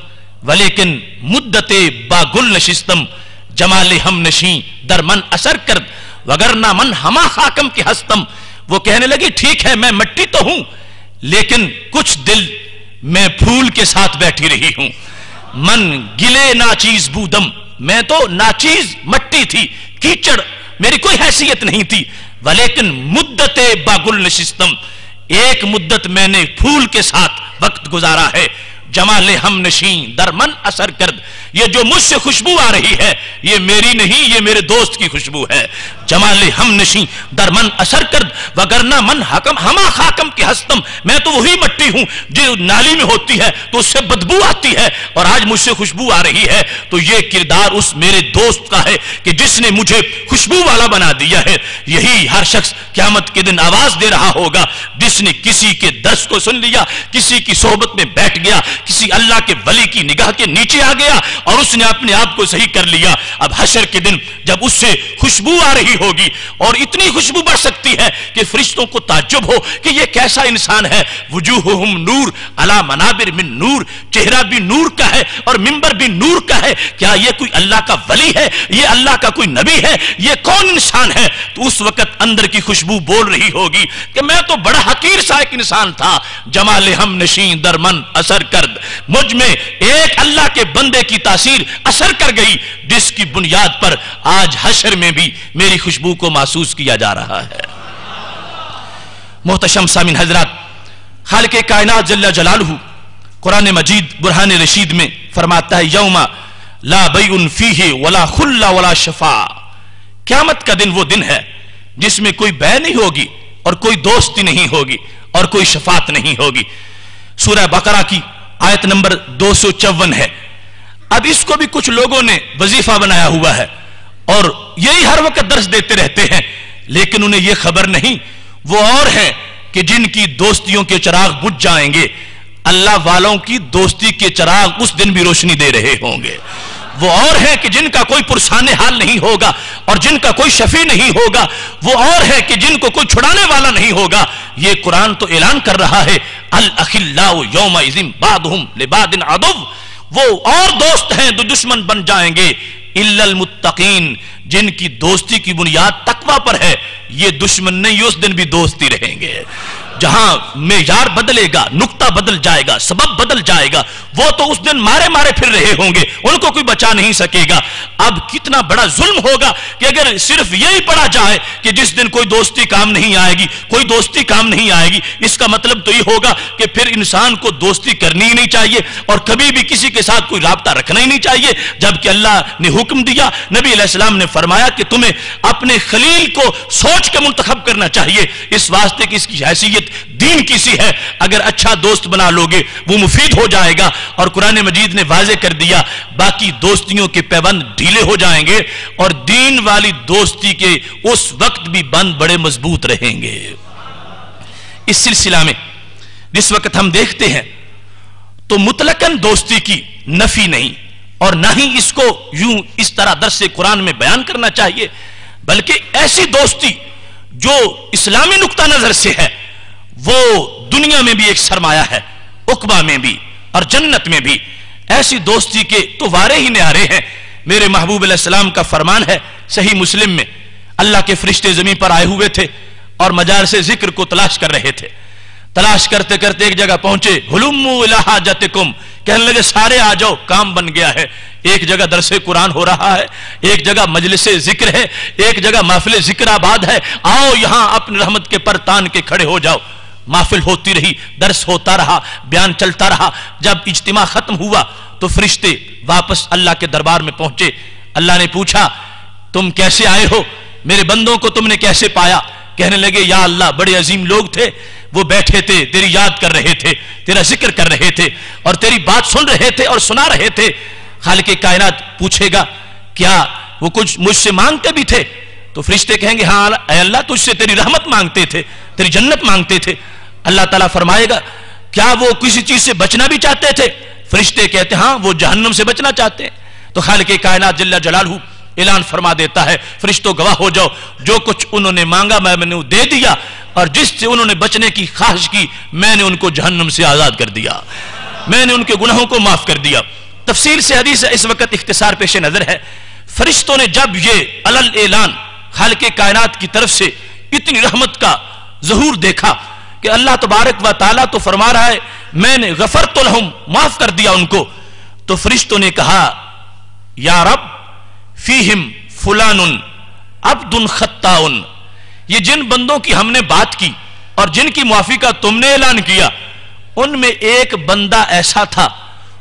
वलेकिन मुद्दते बागुल नशिस्तम, जमाले हम नशी दर मन असर कर वगरना मन हमा खाकम के हस्तम। वो कहने लगी, ठीक है, मैं मट्टी तो हूँ, लेकिन कुछ दिल मैं फूल के साथ बैठी रही हूँ। मन गिले नाचीज बूदम मैं तो नाचीज मट्टी थी, कीचड़, मेरी कोई हैसियत नहीं थी। वलेकिन मुद्दत बागुल नशिस्तम, एक मुद्दत मैंने फूल के साथ वक्त गुजारा है। जमा ले हम नशी दरमन असर कर ये जो मुझसे खुशबू आ रही है, ये मेरी नहीं, ये मेरे दोस्त की खुशबू है। जमाले हम नशी दरमन असर कर वगरना मन हकम, हमा खाकम के हस्तम। मैं तो वही मट्टी हूँ, जो नाली में होती है तो उससे बदबू आती है। और आज मुझसे खुशबू आ रही है तो ये किरदार उस मेरे दोस्त का है, कि जिसने मुझे खुशबू वाला बना दिया है। यही हर शख्स क्यामत के दिन आवाज़ दे रहा होगा, जिसने किसी के दर्श को सुन लिया, किसी की सोहबत में बैठ गया, किसी अल्लाह के वली की निगाह के नीचे आ गया और उसने अपने आप को सही कर लिया। अब हशर के दिन जब उससे खुशबू आ रही होगी और इतनी खुशबू बढ़ सकती है कि फरिश्तों को ताजुब हो कि यह कैसा इंसान है। वजूह नूर, अला मनाबिर मिन नूर, चेहरा भी नूर का है और मिंबर भी नूर का है। क्या यह कोई अल्लाह का वली है? यह अल्लाह का कोई नबी है? यह कौन इंसान है? तो उस वक्त अंदर की खुशबू बोल रही होगी कि मैं तो बड़ा हकीर सा एक इंसान था। जमाल हम नशी दरमन असर कर मुझमें एक अल्लाह के बंदे की तासीर असर कर गई। जिसकी बुनियाद पर आज हशर में भी मेरी खुशबू को महसूस किया जा रहा है। मोहतशम सामिन हज़रत खाल के कायनात जल्ला जलालहू, कुरान मजीद बुरहान रशीद में फरमाता है, यौमा ला बई फ़ी है वला खुल्ला वला शफा। क्यामत का दिन वो दिन है जिसमें कोई बै नहीं होगी और कोई दोस्ती नहीं होगी और कोई शफात नहीं होगी। सूरह बकरा की आयत नंबर दो सौ चौवन है। अब इसको भी कुछ लोगों ने वजीफा बनाया हुआ है। और यही हर वक्त दर्श देते रहते हैं। लेकिन उन्हें यह खबर नहीं। वो और है कि जिनकी दोस्तियों के चराग बुझ जाएँगे, अल्लाह वालों की दोस्ती के चराग उस दिन भी रोशनी दे रहे होंगे। वो और है कि जिनका कोई पुरसाने हाल नहीं होगा और जिनका कोई शफी नहीं होगा, वो और है कि जिनको कोई छुड़ाने वाला नहीं होगा। ये कुरान तो ऐलान कर रहा है, अल अखिल्ला यौम बादहुम लिबादिन अदुव वो और दोस्त हैं जो दुश्मन बन जाएँगे। इल्लल मुत्तकीन, जिनकी दोस्ती की बुनियाद तकवा पर है, ये दुश्मन नहीं, उस दिन भी दोस्ती रहेंगे। जहाँ मेजार बदलेगा, नुक्ता बदल जाएगा, सबब बदल जाएगा, वो तो उस दिन मारे मारे फिर रहे होंगे, उनको कोई बचा नहीं सकेगा। अब कितना बड़ा जुल्म होगा कि अगर सिर्फ़ यही पढ़ा जाए कि जिस दिन कोई दोस्ती काम नहीं आएगी, कोई दोस्ती काम नहीं आएगी, इसका मतलब तो ये होगा कि फिर इंसान को दोस्ती करनी ही नहीं चाहिए और कभी भी किसी के साथ कोई रबता रखना ही नहीं चाहिए, जबकि अल्लाह ने हुक्म दिया, नबी सलाम ने फरमाया कि तुम्हें अपने खलील को सोच के मुंतखब करना चाहिए। इस वास्ते की इसकी हैसियत दीन की सी है, अगर अच्छा दोस्त बना लोगे, वो मुफीद हो जाएगा। और कुरान मजीद ने वाजे कर दिया, बाकी दोस्तियों के पैबंद ढीले हो जाएँगे और दीन वाली दोस्ती के उस वक्त भी बंद बड़े मज़बूत रहेंगे। इस सिलसिला में, जिस वक्त हम देखते हैं तो मुतलकन दोस्ती की नफी नहीं, और ना ही इसको यूँ इस तरह दर से कुरान में बयान करना चाहिए, बल्कि ऐसी दोस्ती जो इस्लामी नुकता नज़र से है वो दुनिया में भी एक सरमाया है, उकबा में भी और जन्नत में भी। ऐसी दोस्ती के तो वारे ही न्यारे हैं। मेरे महबूब सलाम का फरमान है सही मुस्लिम में, अल्लाह के फरिश्ते ज़मीन पर आए हुए थे और मजार से ज़िक्र को तलाश कर रहे थे। तलाश करते करते एक जगह पहुँचे हुलुम कहने लगे, सारे आ जाओ, काम बन गया है। एक जगह दरस कुरान हो रहा है, एक जगह मजलिस ज़िक्र है, एक जगह महफिल ज़िक्र आबाद है। आओ यहाँ अपने रहमत के पर तान के खड़े हो जाओ। महफिल होती रही, दर्श होता रहा, बयान चलता रहा। जब इज्तिमा खत्म हुआ तो फरिश्ते वापस अल्लाह के दरबार में पहुँचे। अल्लाह ने पूछा, तुम कैसे आए हो? मेरे बंदों को तुमने कैसे पाया? कहने लगे, या अल्लाह, बड़े अजीम लोग थे। वो बैठे थे, तेरी याद कर रहे थे, तेरा ज़िक्र कर रहे थे और तेरी बात सुन रहे थे और सुना रहे थे। खाल के कायनात पूछेगा, क्या वो कुछ मुझसे मांगते भी थे? तो फरिश्ते कहेंगे हाँ अल्लाह तुझसे तेरी रहमत मांगते थे, तेरी जन्नत मांगते थे। अल्लाह ताला फरमाएगा, क्या वो किसी चीज़ से बचना भी चाहते थे? फरिश्ते कहते हाँ वो जहन्नम से बचना चाहते हैं। तो खाल के कायनात जल्ला जलाल ऐलान फरमा देता है, फरिश्तों, गवाह हो जाओ, जो कुछ उन्होंने मांगा मैं मैंने दे दिया, और जिससे उन्होंने बचने की ख्वाहिश की, मैंने उनको जहन्नम से आज़ाद कर दिया। मैंने उनके गुनाहों को माफ़ कर दिया। तफसील से हदीस इस वक्त इख्तिसार पेश नज़र है। फरिश्तों ने जब ये अलल ऐलान खाल के कायनात की तरफ़ से इतनी रहमत का जहूर देखा कि अल्लाह तबारक व ताला तो फरमा रहा है, मैंने गफर तो लहम, माफ़ कर दिया उनको। तो फरिश्तों ने कहा, या रब, फीहिम फुलान अब्दुन खत्ताउन। ये जिन बंदों की हमने बात की और जिनकी मुआफी का तुमने ऐलान किया, उनमें एक बंदा ऐसा था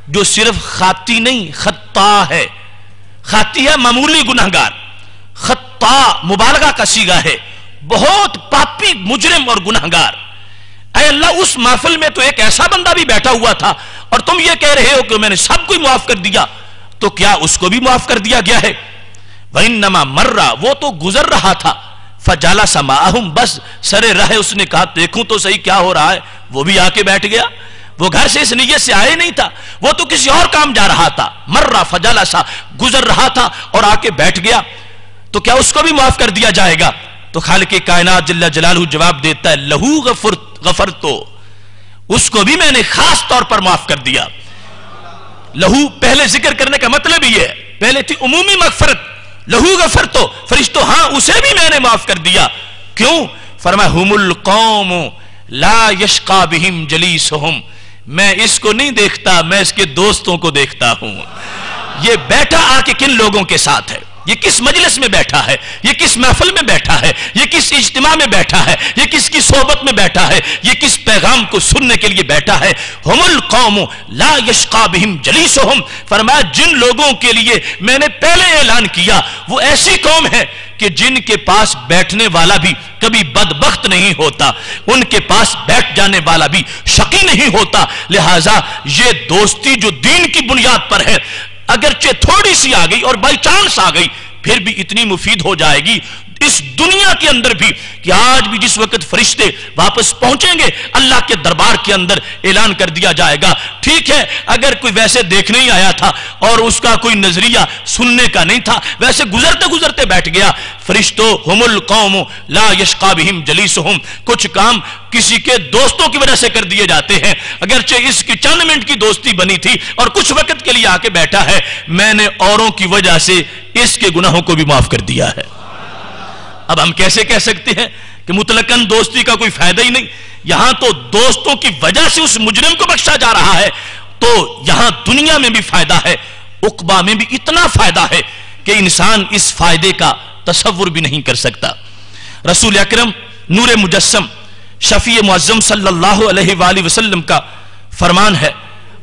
जो सिर्फ़ खाती नहीं, खत्ता है। खाती है मामूली गुनाहगार। खत्ता, मुबालगा का सीगा है। बहुत पापी, मुजरिम और गुनाहगार। अल्लाह, उस महफिल में तो एक ऐसा बंदा भी बैठा हुआ था। और तुम ये कह रहे हो कि मैंने सबको माफ़ कर दिया। तो क्या उसको भी माफ़ कर दिया गया है? वही नमा मर्रा, वो तो गुजर रहा था। फजाला समाहम बस सरे रहे, उसने कहा, देखूँ तो सही क्या हो रहा है। वो भी आके बैठ गया। वो घर से इस नीयत से आए नहीं था। वो तो किसी और काम जा रहा था। मर्रा, फजाला सा, गुजर रहा था और आके बैठ गया। तो क्या उसको भी माफ़ कर दिया जाएगा? तो खाल के कायनात जल्ला जलालू जवाब देता है, लहू गफुर गफर तो। उसको भी मैंने खास तौर पर माफ़ कर दिया। लहू पहले ज़िक्र करने का मतलब ही है। पहले थी उमूमी मगफरत। लहू गफर तो। फरिश्तो, हाँ, उसे भी मैंने माफ़ कर दिया। क्यों? फरमा हुमुल कौम ला यशका बिहिम जली सोहम मैं इसको नहीं देखता, मैं इसके दोस्तों को देखता हूँ। ये बैठा आके किन लोगों के साथ है? ये किस मजलिस में बैठा है? ये किस महफल में बैठा है? ये किस इज्तिमा में बैठा है? ये किसकी सोहबत में बैठा है? ये किस पैगाम को सुनने के लिए बैठा है? हमल कौम ला यशका बिहिम जलीसोहम। फरमाया, जिन लोगों के लिए मैंने पहले ऐलान किया, वो ऐसी कौम है कि जिनके पास बैठने वाला भी कभी बदबख्त नहीं होता, उनके पास बैठ जाने वाला भी शकी नहीं होता। लिहाजा, ये दोस्ती जो दीन की बुनियाद पर है अगरचे थोड़ी सी आ गई और बाई चांस आ गई, फिर भी इतनी मुफीद हो जाएगी। इस दुनिया के अंदर भी कि आज भी जिस वक्त फरिश्ते वापस पहुँचेंगे, अल्लाह के दरबार के अंदर ऐलान कर दिया जाएगा। ठीक है, अगर कोई वैसे देखने ही आया था और उसका कोई नज़रिया सुनने का नहीं था, वैसे गुजरते गुजरते बैठ गया। फरिश्तो, हुमुल कौम ला यशका बिहिम जलीस कुछ काम किसी के दोस्तों की वजह से कर दिए जाते हैं। अगरचे इसकी चंद मिनट की दोस्ती बनी थी और कुछ वक्त के लिए आके बैठा है। मैंने औरों की वजह से इसके गुनाहों को भी माफ़ कर दिया है। अब हम कैसे कह सकते हैं कि मुतलकन दोस्ती का कोई फ़ायदा ही नहीं? यहाँ तो दोस्तों की वजह से उस मुजरिम को बख्शा जा रहा है तो यहाँ दुनिया में भी फ़ायदा है, उकबा में भी इतना फ़ायदा है कि इंसान इस फ़ायदे का तस्वुर भी नहीं कर सकता। रसूल अक्रम नूर मुजस्म शफी अलैहि वसल्लम का फरमान है,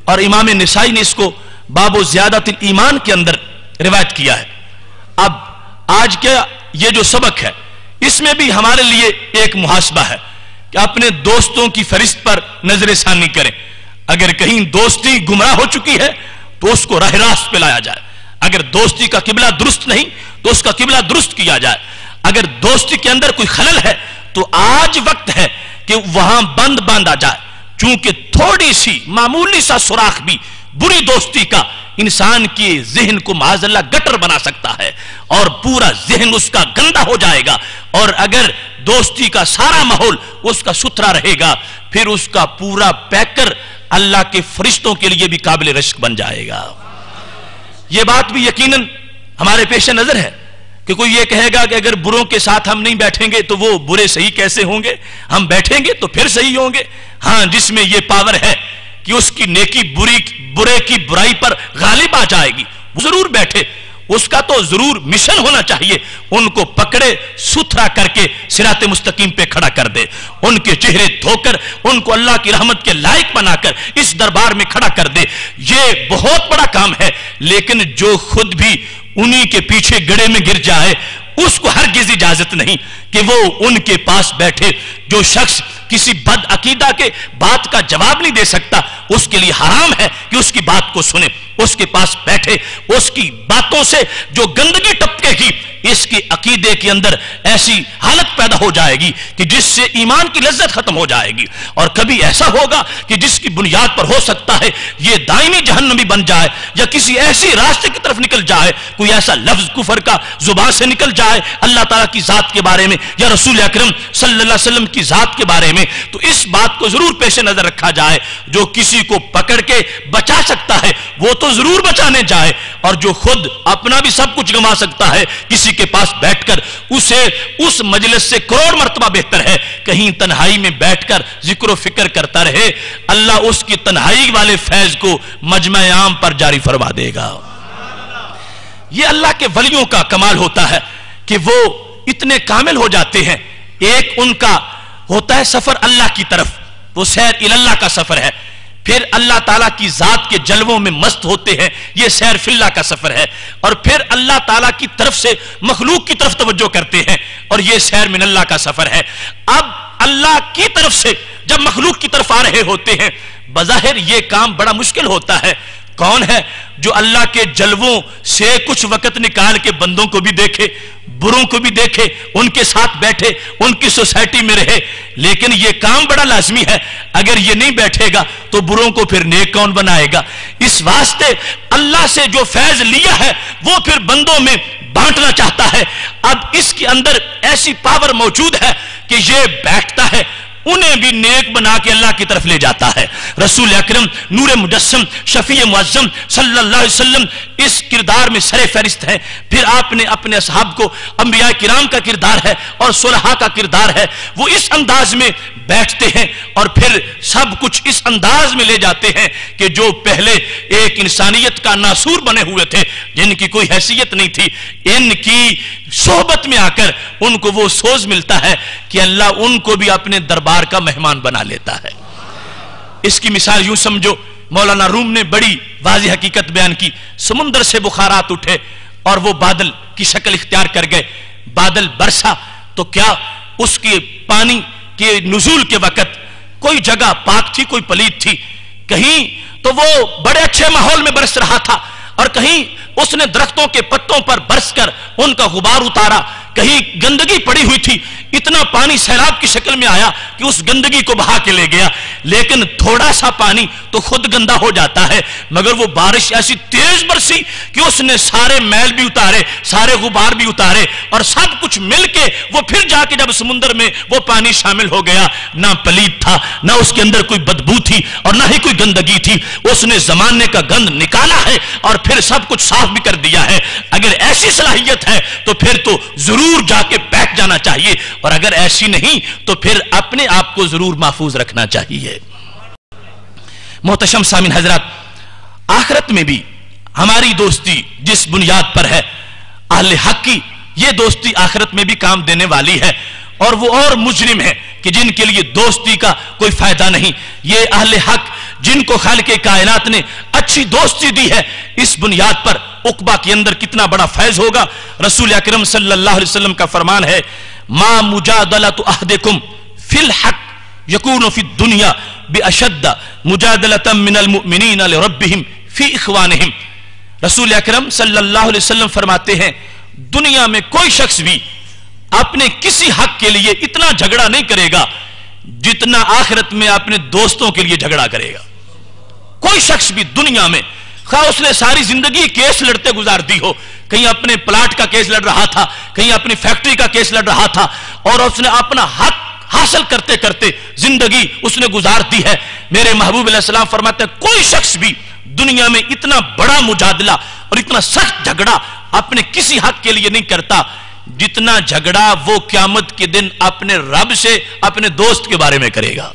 और इमाम निसाई ने इसको बाबो ज़्यादा ईमान के अंदर रिवायत किया है। अब आज के ये जो सबक है, इसमें भी हमारे लिए एक मुहासबा है कि अपने दोस्तों की फरिश्त पर नज़र सानी करें। अगर कहीं दोस्ती गुमराह हो चुकी है तो उसको राह रास्त पे लाया जाए। अगर दोस्ती का किबला दुरुस्त नहीं तो उसका किबला दुरुस्त किया जाए। अगर दोस्ती के अंदर कोई खलल है तो आज वक्त है कि वहाँ बंद बांधा जाए। चूँकि थोड़ी सी मामूली सा सुराख भी बुरी दोस्ती का इंसान के जहन को माजल्ला गटर बना सकता है और पूरा जहन उसका गंदा हो जाएगा। और अगर दोस्ती का सारा माहौल उसका सुथरा रहेगा, फिर उसका पूरा पैकर अल्लाह के फरिश्तों के लिए भी काबिल रश्क बन जाएगा। यह बात भी यकीनन हमारे पेश नज़र है कि कोई ये कहेगा कि अगर बुरों के साथ हम नहीं बैठेंगे तो वो बुरे सही कैसे होंगे? हम बैठेंगे तो फिर सही होंगे। हाँ, जिसमें ये पावर है कि उसकी नेकी बुरी, बुरे की बुराई पर गालिब आ जाएगी। ज़रूर बैठे। उसका तो ज़रूर मिशन होना चाहिए। उनको पकड़े, सुथरा करके सिरात मुस्तकीम पे खड़ा कर दे। उनके चेहरे धोकर, उनको अल्लाह की रहमत के लायक बनाकर इस दरबार में खड़ा कर दे। ये बहुत बड़ा काम है। लेकिन जो खुद भी उन्हीं के पीछे गड़े में गिर जाए, उसको हर गिज इजाज़त नहीं कि वो उनके पास बैठे। जो शख्स किसी बद अकीदा के बात का जवाब नहीं दे सकता। उसके लिए हराम है कि उसकी बात को सुने, उसके पास बैठे, उसकी बातों से जो गंदगी टपकेगी, इसके अकीदे के अंदर ऐसी हालत पैदा हो जाएगी कि जिससे ईमान की लज्जत खत्म हो जाएगी। और कभी ऐसा होगा कि जिसकी बुनियाद पर हो सकता है ये दायमी जहन्नमी बन जाए या किसी ऐसी रास्ते की तरफ़ निकल जाए, कोई ऐसा लफ्ज कुफर का ज़ुबान से निकल जाए अल्लाह ताला की जात के बारे में या रसूल अक्रम सल्लल्लाहु की जात के बारे में तो इस बात को ज़रूर पेश नज़र रखा जाए जो किसी को पकड़ के बचा सकता है, वो तो ज़रूर बचाने जाए और जो खुद अपना भी सब कुछ गंवा सकता है, किसी के पास बैठकर उसे, उस मजलिस से करोड़ मरतबा बेहतर है, कहीं तन्हाई में बैठकर ज़िक्र फ़िक्र करता रहे, अल्लाह उसकी तन्हाई वाले फैज को मजमा आम पर जारी फरमा देगा। यह अल्लाह के वलियों का कमाल होता है कि वो इतने कामिल हो जाते हैं। एक उनका होता है सफ़र अल्लाह की तरफ़, वो सैर इल्लाह का सफ़र है। फिर अल्लाह ताला की जात के जलवों में मस्त होते हैं। यह सैर फिल्ला का सफ़र है। और फिर अल्लाह ताला की तरफ़ से मखलूक की तरफ़ तवज्जो करते हैं और यह सैर मिन अल्लाह का सफ़र है। अब अल्लाह की तरफ़ से जब मखलूक की तरफ़ आ रहे होते हैं, बजाहिर यह काम बड़ा मुश्किल होता है। कौन है जो अल्लाह के जलवों से कुछ वक्त निकाल के बंदों को भी देखे, बुरों को भी देखे, उनके साथ बैठे, उनकी सोसाइटी में रहे? लेकिन यह काम बड़ा लाजमी है। अगर ये नहीं बैठेगा तो बुरों को फिर नेक कौन बनाएगा? इस वास्ते अल्लाह से जो फैज लिया है, वो फिर बंदों में बांटना चाहता है। अब इसके अंदर ऐसी पावर मौजूद है कि ये बैठता है उन्हें भी नेक बना के अल्लाह की तरफ़ ले जाता है। रसूल अक्रम, नूर मुजस्म शफी अलैहि वसल्लम, इस किरदार में सरे फहरिस्त है। फिर आपने अपने साहब को अम्बिया किराम का किरदार है और सुलहा का किरदार है। वो इस अंदाज में बैठते हैं और फिर सब कुछ इस अंदाज में ले जाते हैं कि जो पहले एक इंसानियत का नासूर बने हुए थे, जिनकी कोई हैसियत नहीं थी, इनकी सोहबत में आकर उनको वो सोच मिलता है कि अल्लाह उनको भी अपने दरबार का मेहमान बना लेता है। इसकी मिसाल यूँ समझो, मौलाना रूम ने बड़ी वाजी हकीकत बयान की। समुद्र से बुखारात उठे और वो बादल की शक्ल इख्तियार कर गए। बादल बरसा तो क्या उसके पानी के नजूल के वक्त कोई जगह पाक थी, कोई पलीत थी? कहीं तो वो बड़े अच्छे माहौल में बरस रहा था और कहीं उसने दरख्तों के पत्तों पर बरस कर उनका गुबार उतारा। कहीं गंदगी पड़ी हुई थी। इतना पानी सैलाब की शक्ल में आया कि उस गंदगी को बहा के ले गया। लेकिन थोड़ा सा पानी तो खुद गंदा हो जाता है। मगर वो बारिश ऐसी तेज बरसी कि उसने सारे मैल भी उतारे, सारे गुबार भी उतारे और सब कुछ मिलके वो फिर जाके जब समुद्र में वो पानी शामिल हो गया, ना पलीत था, ना उसके अंदर कोई बदबू थी और ना ही कोई गंदगी थी। उसने जमाने का गंद निकाला है और फिर सब कुछ साफ़ भी कर दिया है। अगर ऐसी सलाहियत है तो फिर तो ज़रूर जाके बैठ जाना चाहिए। और अगर ऐसी नहीं तो फिर अपने आप को ज़रूर महफूज रखना चाहिए। मोहतशम सामिन हज़रत, आखरत में भी हमारी दोस्ती जिस बुनियाद पर है, अहल हक की, ये दोस्ती आखरत में भी काम देने वाली है। और वो और मुजरिम है कि जिनके लिए दोस्ती का कोई फ़ायदा नहीं। ये अहल हक जिनको खाल के कायनात ने अच्छी दोस्ती दी है, इस बुनियाद पर उकबा के अंदर कितना बड़ा फैज होगा। रसूल अकरम वसल्लम का फरमान है, मा मुजादला तो अहदकुम फिल हक यकून फ़ी दुनिया बेअशद मुजादलतम मिनल मुमिनीन रब्बिहिम फ़ी इखवानहिम। रसूल अकरम वसल्लम फरमाते हैं, दुनिया में कोई शख्स भी अपने किसी हक के लिए इतना झगड़ा नहीं करेगा, जितना आखिरत में अपने दोस्तों के लिए झगड़ा करेगा। कोई शख्स भी दुनिया में खा उसने सारी ज़िंदगी केस लड़ते गुजार दी हो। कहीं अपने प्लाट का केस लड़ रहा था, कहीं अपनी फैक्ट्री का केस लड़ रहा था, और उसने अपना हक हासिल करते करते ज़िंदगी उसने गुजार दी है। मेरे महबूब फरमाते कोई शख्स भी दुनिया में इतना बड़ा मुजादला और इतना सख्त झगड़ा अपने किसी हक के लिए नहीं करता, जितना झगड़ा वो क्यामत के दिन अपने रब से, अपने दोस्त के बारे में करेगा।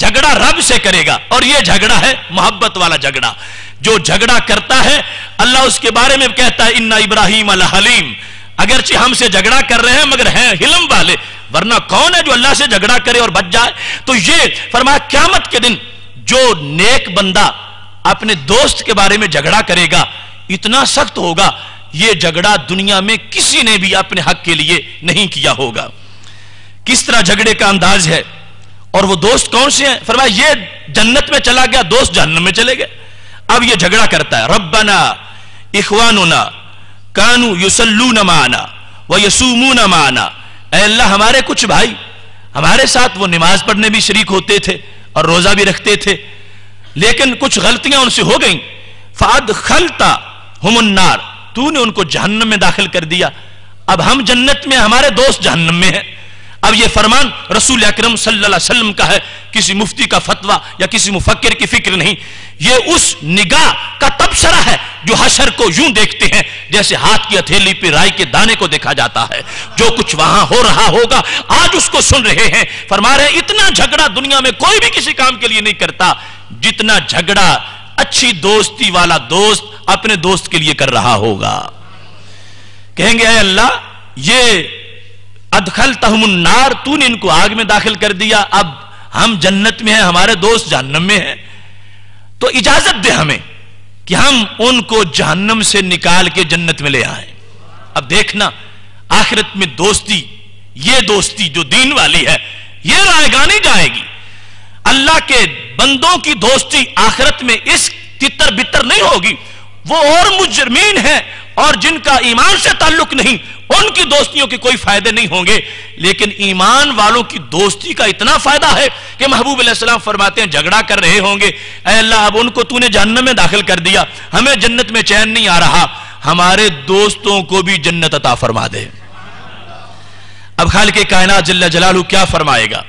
झगड़ा रब से करेगा। और ये झगड़ा है मोहब्बत वाला झगड़ा। जो झगड़ा करता है, अल्लाह उसके बारे में कहता है, इन्ना इब्राहिम अल हलीम। अगरचे हमसे झगड़ा कर रहे हैं, मगर हैं हिलम वाले। वरना कौन है जो अल्लाह से झगड़ा करे और बच जाए? तो ये फरमाया, क्यामत के दिन जो नेक बंदा अपने दोस्त के बारे में झगड़ा करेगा, इतना सख्त होगा, ये झगड़ा दुनिया में किसी ने भी अपने हक के लिए नहीं किया होगा। किस तरह झगड़े का अंदाज है? और वो दोस्त कौन से हैं? फरमाया, ये जन्नत में चला गया, दोस्त जहन्नम में चले गए। अब ये झगड़ा करता है। रब्बना, इखवानुना, कानू युसल्लू न माना, व यसूमू न माना अल्लाह, हमारे कुछ भाई, हमारे साथ वो नमाज़ पढ़ने भी शरीक होते थे और रोजा भी रखते थे। लेकिन कुछ गलतियाँ उनसे हो गई। फाद खलता हुमुन्नार तूने उनको जहन्नम में दाखिल कर दिया। अब हम जन्नत में हमारे दोस्त जहन्नम में हैं। अब ये फरमान रसूल अकरम वसल्लम का है। किसी मुफ्ती का फतवा या किसी मुफक्र की फ़िक्र नहीं। ये उस निगाह का तबसरा है जो हशर को यूँ देखते हैं, जैसे हाथ की हथेली पे राय के दाने को देखा जाता है। जो कुछ वहाँ हो रहा होगा, आज उसको सुन रहे हैं। फरमा रहे इतना झगड़ा दुनिया में कोई भी किसी काम के लिए नहीं करता। जितना झगड़ा अच्छी दोस्ती वाला दोस्त अपने दोस्त के लिए कर रहा होगा। कहेंगे अल्लाह, ये अदखल तहमुन्नार तूने इनको आग में दाखिल कर दिया। अब हम जन्नत में हैं, हमारे दोस्त जहन्नम में हैं। तो इजाज़त दे हमें कि हम उनको जहन्नम से निकाल के जन्नत में ले आए। अब देखना, आखिरत में दोस्ती, ये दोस्ती जो दीन वाली है, ये नहीं जाएगी। अल्लाह के बंदों की दोस्ती आखिरत में इस तितर बितर नहीं होगी। वो और मुजरमीन है और जिनका ईमान से ताल्लुक नहीं, उनकी दोस्तियों के कोई फ़ायदे नहीं होंगे। लेकिन ईमान वालों की दोस्ती का इतना फ़ायदा है कि महबूब फरमाते हैं, झगड़ा कर रहे होंगे। अल्लाह, अब उनको तूने जन्नत में दाखिल कर दिया। हमें जन्नत में चैन नहीं आ रहा। हमारे दोस्तों को भी जन्नत अता फरमा दे। अब खाल के कायनात जल्ला जलालू क्या फरमाएगा?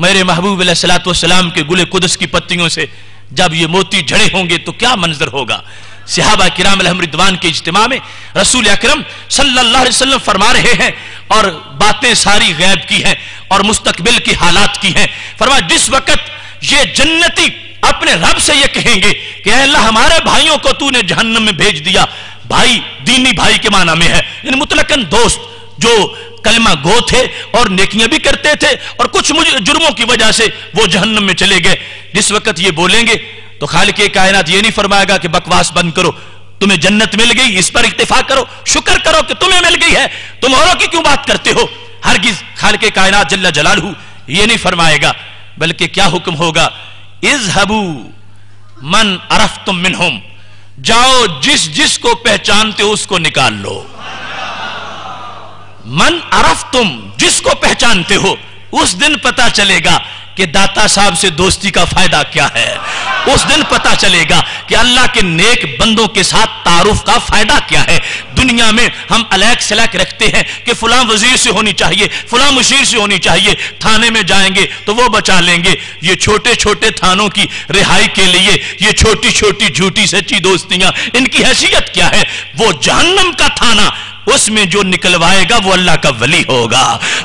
मेरे महबूब सलाम के गुले कुदस की पत्तियों से जब ये मोती झड़े होंगे तो क्या मंजर होगा? सिहाबा किराम रिदवान के इज्तिमा में रसूल अकरम वसल्लम फरमा रहे हैं और बातें सारी गैब की हैं और मुस्तकबिल की हालात की हैं। फरमा, जिस वक्त ये जन्नती अपने रब से ये कहेंगे कि अल्लाह, हमारे भाइयों को तूने जहन्नम में भेज दिया। भाई, दीनी भाई के माना में है। इन मुतलकन दोस्त जो कलमा गो थे और नेकियाँ भी करते थे और कुछ जुर्मों की वजह से वो जहन्नम में चले गए। जिस वक्त ये बोलेंगे तो खाल के कायनात ये नहीं फरमाएगा कि बकवास बंद करो, तुम्हें जन्नत मिल गई, इस पर इतफाक करो, शुक्र करो कि तुम्हें मिल गई है, तुम औरों की क्यों बात करते हो? हर गिज खाल के कायनात जल्ला जलाल ये नहीं फरमाएगा, बल्कि क्या हुक्म होगा? इज़ हबू मन अरफ तुम मिनहुम, जाओ जिस जिस को पहचानते हो उसको निकाल लो। मन अरफ तुम जिसको पहचानते हो उस दिन पता चलेगा कि दाता साहब से दोस्ती का फ़ायदा क्या है। उस दिन पता चलेगा कि अल्लाह के नेक बंदों के साथ तारुफ का फ़ायदा क्या है। दुनिया में हम अलैक सलैक रखते हैं कि फुला वज़ीर से होनी चाहिए, फुला मुशीर से होनी चाहिए। थाने में जाएँगे तो वो बचा लेंगे। ये छोटे छोटे थानों की रिहाई के लिए ये छोटी छोटी झूठी सच्ची दोस्तियाँ, इनकी हैसियत क्या है? वो जहन्नम का थाना, उसमें जो निकलवाएगा वो अल्लाह का वली होगा।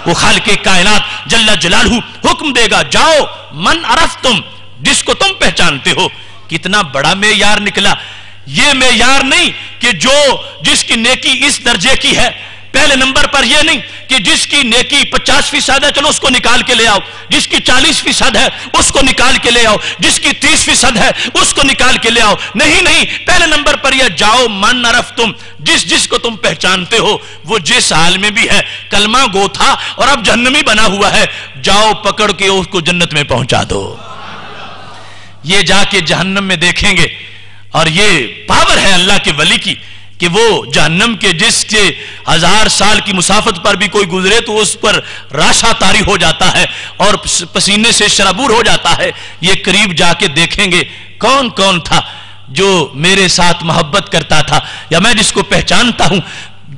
वो खाल के कायनात जल्ला जलालहू हुक्म देगा, जाओ, मन अरफ तुम, जिसको तुम पहचानते हो। कितना बड़ा मेयार निकला। ये मेयार नहीं कि जो जिसकी नेकी इस दर्जे की है पहले नंबर पर यह नहीं कि जिसकी नेकी पचास फ़ीसद है, चलो उसको निकाल के ले आओ। जिसकी चालीस फ़ीसद है, उसको निकाल के ले आओ। जिसकी तीस फ़ीसद है, उसको निकाल के ले आओ। नहीं नहीं, पहले नंबर पर यह जाओ, मन नरफ तुम। जिस, जिसको तुम पहचानते हो, वो जिस हाल में भी है, कलमा गो था और अब जन्नमी बना हुआ है, जाओ पकड़ के उसको जन्नत में पहुँचा दो। ये जाके जहन्नम में देखेंगे, और ये पावर है अल्लाह के वली की कि वो जहन्नम के जिसके हज़ार साल की मुसाफत पर भी कोई गुजरे तो उस पर राशा तारी हो जाता है और पसीने से शराबूर हो जाता है। ये करीब जाके देखेंगे कौन कौन था जो मेरे साथ मोहब्बत करता था। या मैं जिसको पहचानता हूँ,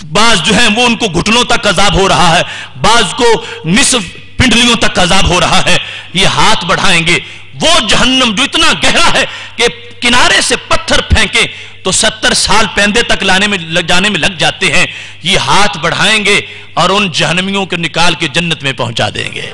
बाज जो है वो उनको घुटनों तक अजाब हो रहा है, बाज को निसफ पिंडलियों तक अजाब हो रहा है। ये हाथ बढ़ाएँगे। वो जहन्नम जो इतना गहरा है कि किनारे से पत्थर फेंके तो सत्तर साल पैंदे तक लाने में, लग, जाने में लग जाते हैं। ये हाथ बढ़ाएँगे और उन जहनमियों को निकाल के जन्नत में पहुँचा देंगे।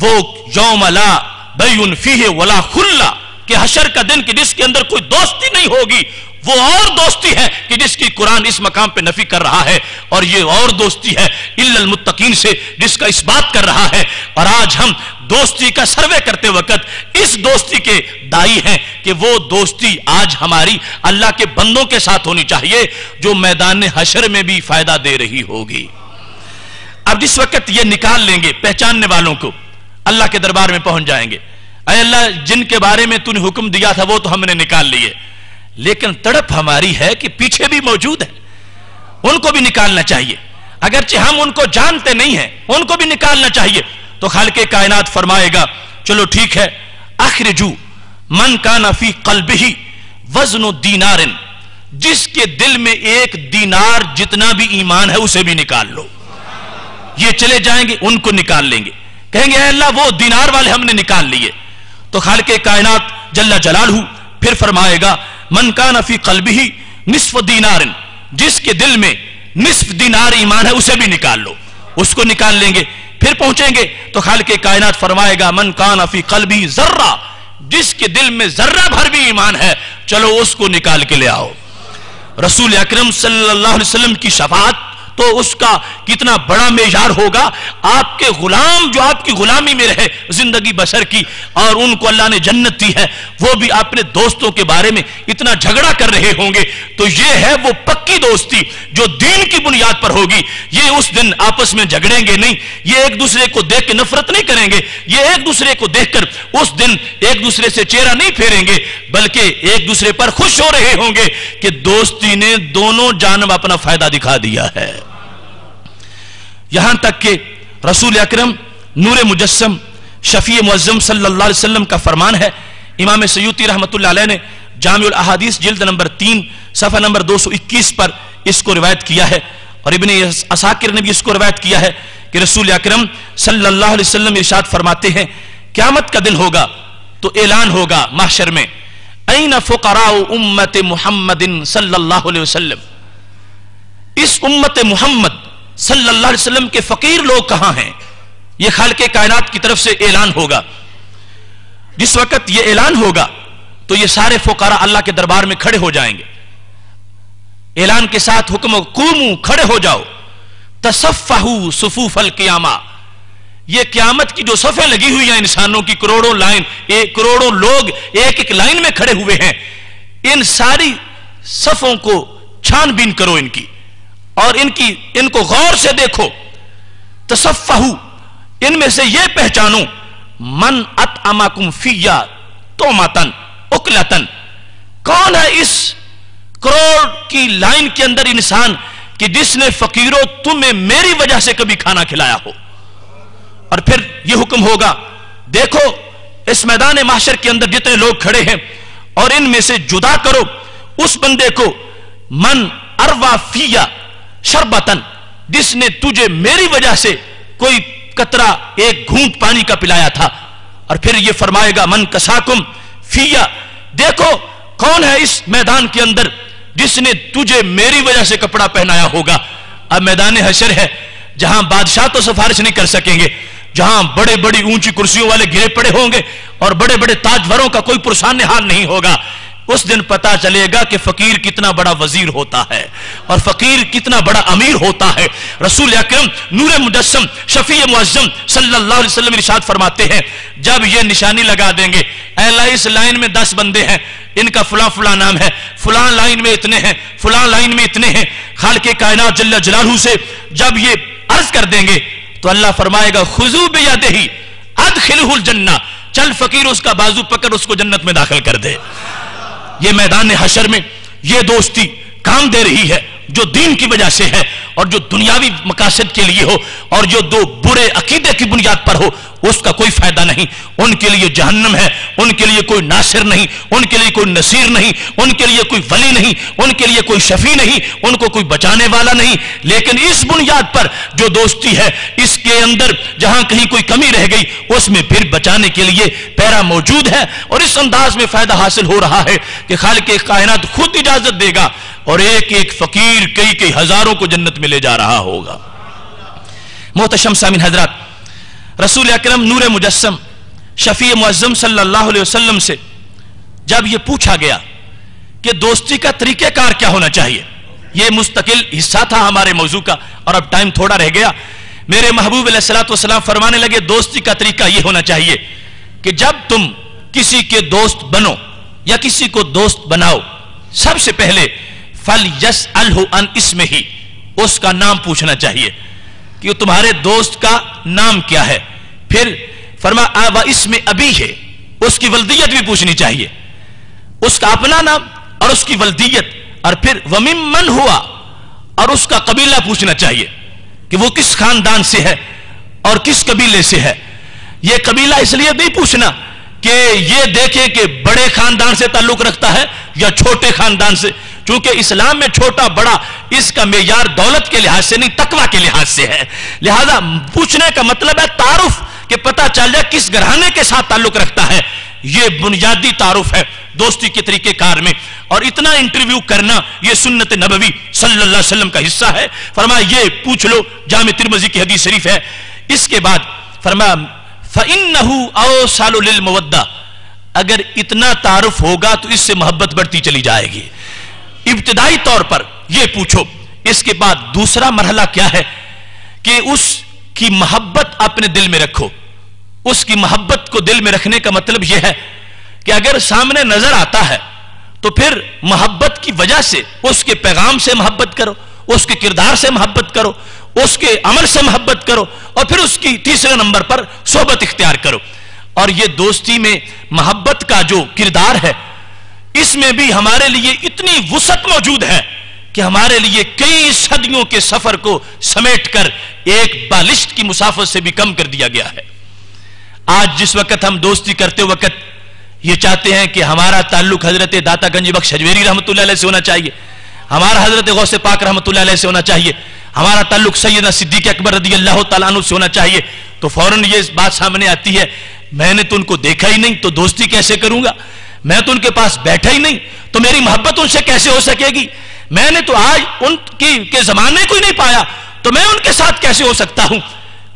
वो यौम अला बैन फीहे वला खुल्ला, कि हशर का दिन कि जिसके अंदर कोई दोस्ती नहीं होगी, वो और दोस्ती है कि जिसकी कुरान इस मकाम पे नफी कर रहा है। और ये और दोस्ती है इल्लल मुत्तकीन से, जिसका इस बात कर रहा है। और आज हम दोस्ती का सर्वे करते वक्त इस दोस्ती के दाई हैं कि वो दोस्ती आज हमारी अल्लाह के बंदों के साथ होनी चाहिए, जो मैदान हशर में भी फ़ायदा दे रही होगी। अब जिस वक्त ये निकाल लेंगे पहचानने वालों को, अल्लाह के दरबार में पहुँच जाएँगे। अल्लाह, जिनके बारे में तूने हुक्म दिया था, वो तो हमने निकाल लिए। लेकिन तड़प हमारी है कि पीछे भी मौजूद है। उनको भी निकालना चाहिए। अगरचे हम उनको जानते नहीं हैं, उनको भी निकालना चाहिए। तो खाल के कायनात फरमाएगा, चलो ठीक है आखिर जू मन का नफी कल्ब ही वज़न दीनारिन, जिसके दिल में एक दीनार जितना भी ईमान है उसे भी निकाल लो। ये चले जाएँगे, उनको निकाल लेंगे। कहेंगे अल्लाह, वो दीनार वाले हमने निकाल लिए। तो खाल के कायनात जल्ला जलाल हूँ फिर फरमाएगा, मन का नफी कल्बी ही निस्फ दीनार जिसके दिल में निस्फ दीनार ईमान है उसे भी निकाल लो। उसको निकाल लेंगे। फिर पहुँचेंगे तो खाल के कायनात फरमाएगा, मन कान अफी भी जर्रा जिसके दिल में जर्रा भर भी ईमान है, चलो उसको निकाल के ले आओ। रसूल अक्रम वसल्लम की शफात तो उसका कितना बड़ा मेजार होगा? आपके गुलाम जो आपकी गुलामी में रहे, ज़िंदगी बसर की, और उनको अल्लाह ने जन्नत दी है, वो भी अपने दोस्तों के बारे में इतना झगड़ा कर रहे होंगे। तो ये है वो पक्की दोस्ती जो दीन की बुनियाद पर होगी। ये उस दिन आपस में झगड़ेंगे नहीं। ये एक दूसरे को देख के नफरत नहीं करेंगे। ये एक दूसरे को देखकर उस दिन एक दूसरे से चेहरा नहीं फेरेंगे, बल्कि एक दूसरे पर खुश हो रहे होंगे कि दोस्ती ने दोनों जानब अपना फ़ायदा दिखा दिया है। यहाँ तक कि रसूल अक्रम, नूर मुजस्म शफी मुज़म अलैहि का फरमान है। इमाम सयूती रहमत ने जामिल अहादीस जिल्द नंबर तीन, सफ़ा नंबर 221 पर इसको रिवायत किया है। और इबन असाकिर ने भी इसको रिवायत किया है कि रसूल अक्रम सल्लल्लाहु अलैहि फरमाते हैं, क्यामत का दिन होगा तो ऐलान होगा माशर में। उम्मत मुहम्मदिन इस उम्मत मोहम्मद सल्लल्लाहु अलैहि वसल्लम के फकीर लोग कहाँ हैं? यह खाल के कायनात की तरफ़ से ऐलान होगा। जिस वक्त यह ऐलान होगा तो ये सारे फुकारा अल्लाह के दरबार में खड़े हो जाएँगे। ऐलान के साथ हुक्म, कुमू खड़े हो जाओ। तसफ़ू सफूफल क्यामा। ये क्यामत की जो सफ़े लगी हुई हैं, इंसानों की करोड़ों लाइन एक करोड़ों लोग एक एक लाइन में खड़े हुए हैं। इन सारी सफ़ों को छानबीन करो इनकी। और इनकी, इनको गौर से देखो। तसफ़ू इनमें से यह पहचानो, मन अत अमाकुम फिया तो मतन उकलतन। कौन है इस करोड़ की लाइन के अंदर इंसान कि जिसने फकीरों तुम्हें मेरी वजह से कभी खाना खिलाया हो? और फिर यह हुक्म होगा, देखो, इस मैदान माशर के अंदर जितने लोग खड़े हैं, और इनमें से जुदा करो, उस बंदे को, मन अरवा फिया शरबतन। जिसने तुझे मेरी वजह से कोई कतरा, एक घूंट पानी का पिलाया था। और फिर यह फरमाएगा, मन कसाकुम फिया। देखो, कौन है इस मैदान के अंदर जिसने तुझे मेरी वजह से कपड़ा पहनाया होगा? अब मैदान हशर है, जहाँ बादशाह तो सिफारिश नहीं कर सकेंगे, जहाँ बड़े बड़ी ऊँची कुर्सियों वाले गिरे पड़े होंगे, और बड़े बड़े ताजवरों का कोई पुरसान हाल नहीं होगा। उस दिन पता चलेगा कि फकीर कितना बड़ा वज़ीर होता है और फकीर कितना बड़ा अमीर होता है। रसूल अकरम नूर मुजस्म शफी मुआजम सल्लल्लाहु अलैहि फरमाते हैं, जब ये निशानी लगा देंगे एला इस लाइन में दस बंदे हैं, इनका फुला फुला नाम है, फुला लाइन में इतने हैं, फुला लाइन में इतने हैं, खाल के कायनात जल्ला जलालू से जब ये अर्ज़ कर देंगे तो अल्लाह फरमाएगा, खुजू बेयादे ही अद खिलहुल जन्ना, चल फकीर उसका बाजू पकड़, उसको जन्नत में दाखिल कर दे। ये मैदान हशर में, ये दोस्ती काम दे रही है, जो दीन की वजह से है और जो दुनियावी मकासद के लिए हो और जो दो बुरे अकीदे की बुनियाद पर हो उसका कोई फ़ायदा नहीं। उनके लिए जहन्नम है, उनके लिए कोई नासिर नहीं, उनके लिए कोई नसीर नहीं, उनके लिए कोई वली नहीं, उनके लिए कोई शफी नहीं, उनको कोई बचाने वाला नहीं। लेकिन इस बुनियाद पर जो दोस्ती है, इसके अंदर जहाँ कहीं कोई कमी रह गई, उसमें फिर बचाने के लिए पैरा मौजूद है। और इस अंदाज में फ़ायदा हासिल हो रहा है कि खाल के कायनात खुद इजाज़त देगा और एक एक फकीर कई कई हज़ारों को जन्नत में ले जा रहा होगा। मोहतशम सामिन हज़रत रसूल अक्रम नूर मुजस्म शफी अलैहि वसल्लम से जब यह पूछा गया कि दोस्ती का तरीकेकार क्या होना चाहिए यह मुस्तकिल हिस्सा था हमारे मौजू का, और अब टाइम थोड़ा रह गया, मेरे महबूब सलाम फरमाने लगे, दोस्ती का तरीका यह होना चाहिए कि जब तुम किसी के दोस्त बनो या किसी को दोस्त बनाओ, सबसे पहले फल यस अन इसमें ही उसका नाम पूछना चाहिए। कि तुम्हारे दोस्त का नाम क्या है? फिर फरमा व इसमें अभी है। उसकी वल्दियत भी पूछनी चाहिए। उसका अपना नाम और उसकी वल्दियत। और फिर वमिम वमिमन हुआ। और उसका कबीला पूछना चाहिए कि वो किस खानदान से है और किस कबीले से है। यह कबीला इसलिए नहीं पूछना कि ये देखे कि बड़े खानदान से ताल्लुक रखता है या छोटे खानदान से। क्योंकि इस्लाम में छोटा बड़ा इसका मेयार दौलत के लिहाज से नहीं, तकवा के लिहाज से है। लिहाजा पूछने का मतलब है तारुफ, कि पता चल जाए किस घराने के साथ ताल्लुक रखता है। यह बुनियादी तारुफ है दोस्ती के तरीके कार में। और इतना इंटरव्यू करना यह सुन्नत नबवी वसल्लम का हिस्सा है। फरमाया, ये पूछ लो, जाम तिरमजी की हदीस शरीफ है। इसके बाद फरमाया फ़िन आओ सालो मुवद्दा। अगर इतना तारुफ होगा तो इससे मोहब्बत बढ़ती चली जाएगी। इब्तदाई तौर पर यह पूछो, इसके बाद दूसरा मरहला क्या है? कि उसकी मोहब्बत अपने दिल में रखो। उसकी मोहब्बत को दिल में रखने का मतलब यह है कि अगर सामने नज़र आता है तो फिर मोहब्बत की वजह से उसके पैगाम से मोहब्बत करो, उसके किरदार से मोहब्बत करो, उसके अमल से मोहब्बत करो और फिर उसकी तीसरे नंबर पर सोबत इख्तियार करो। और यह दोस्ती में मोहब्बत का जो किरदार है इसमें भी हमारे लिए इतनी वसत मौजूद है कि हमारे लिए कई सदियों के सफ़र को समेटकर एक बालिश्त की मुसाफत से भी कम कर दिया गया है। आज जिस वक्त हम दोस्ती करते वक्त ये चाहते हैं कि हमारा ताल्लुक हज़रत दाता गंज बख्श हजवेरी रहमत से होना चाहिए, हमारा हज़रत गौसे पाक रहमत से होना चाहिए, हमारा ताल्लुक सैयद सिद्दीक अकबर रदी अल्लाह तु से होना चाहिए तो फ़ौरन ये बात सामने आती है, मैंने तो उनको देखा ही नहीं तो दोस्ती कैसे करूँगा? मैं तो उनके पास बैठा ही नहीं तो मेरी मोहब्बत उनसे कैसे हो सकेगी? मैंने तो आज उनकी, के जमाने को ही नहीं पाया तो मैं उनके साथ कैसे हो सकता हूँ?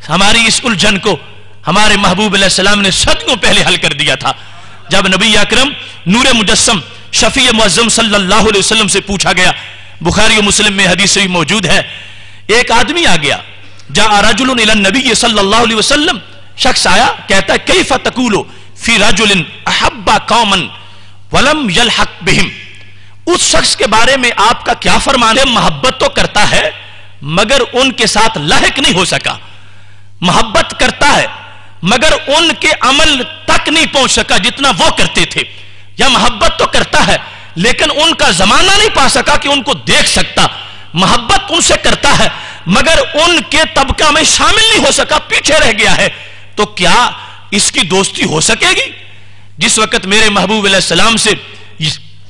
हमारी इस उलझन को हमारे महबूब सलाम ने सदियों पहले हल कर दिया था। जब नबी अक्रम नूर मुजस्म शफी मुजम सल्लल्लाहु से पूछा गया, बुखारी मुस्लिम में हदीस भी मौजूद है, एक आदमी आ गया जा रजुल नबी सल्लल्लाहु शख्स आया, कहता है कई फतकूलो फ़ी रजुलिन अहब्बा कौमन वलम यल हक बिहिम। उस शख्स के बारे में आपका क्या फरमान है? मोहब्बत तो करता है, मगर उनके साथ लायक नहीं हो सका। मोहब्बत करता है, मगर उनके अमल तक नहीं पहुँच सका जितना वो करते थे। या मोहब्बत तो करता है, लेकिन उनका जमाना नहीं पा सका कि उनको देख सकता। मोहब्बत उनसे करता है, मगर उनके तबका में शामिल नहीं हो सका, पीछे रह गया है। तो क्या इसकी दोस्ती हो सकेगी? जिस वक्त मेरे महबूब सलाम से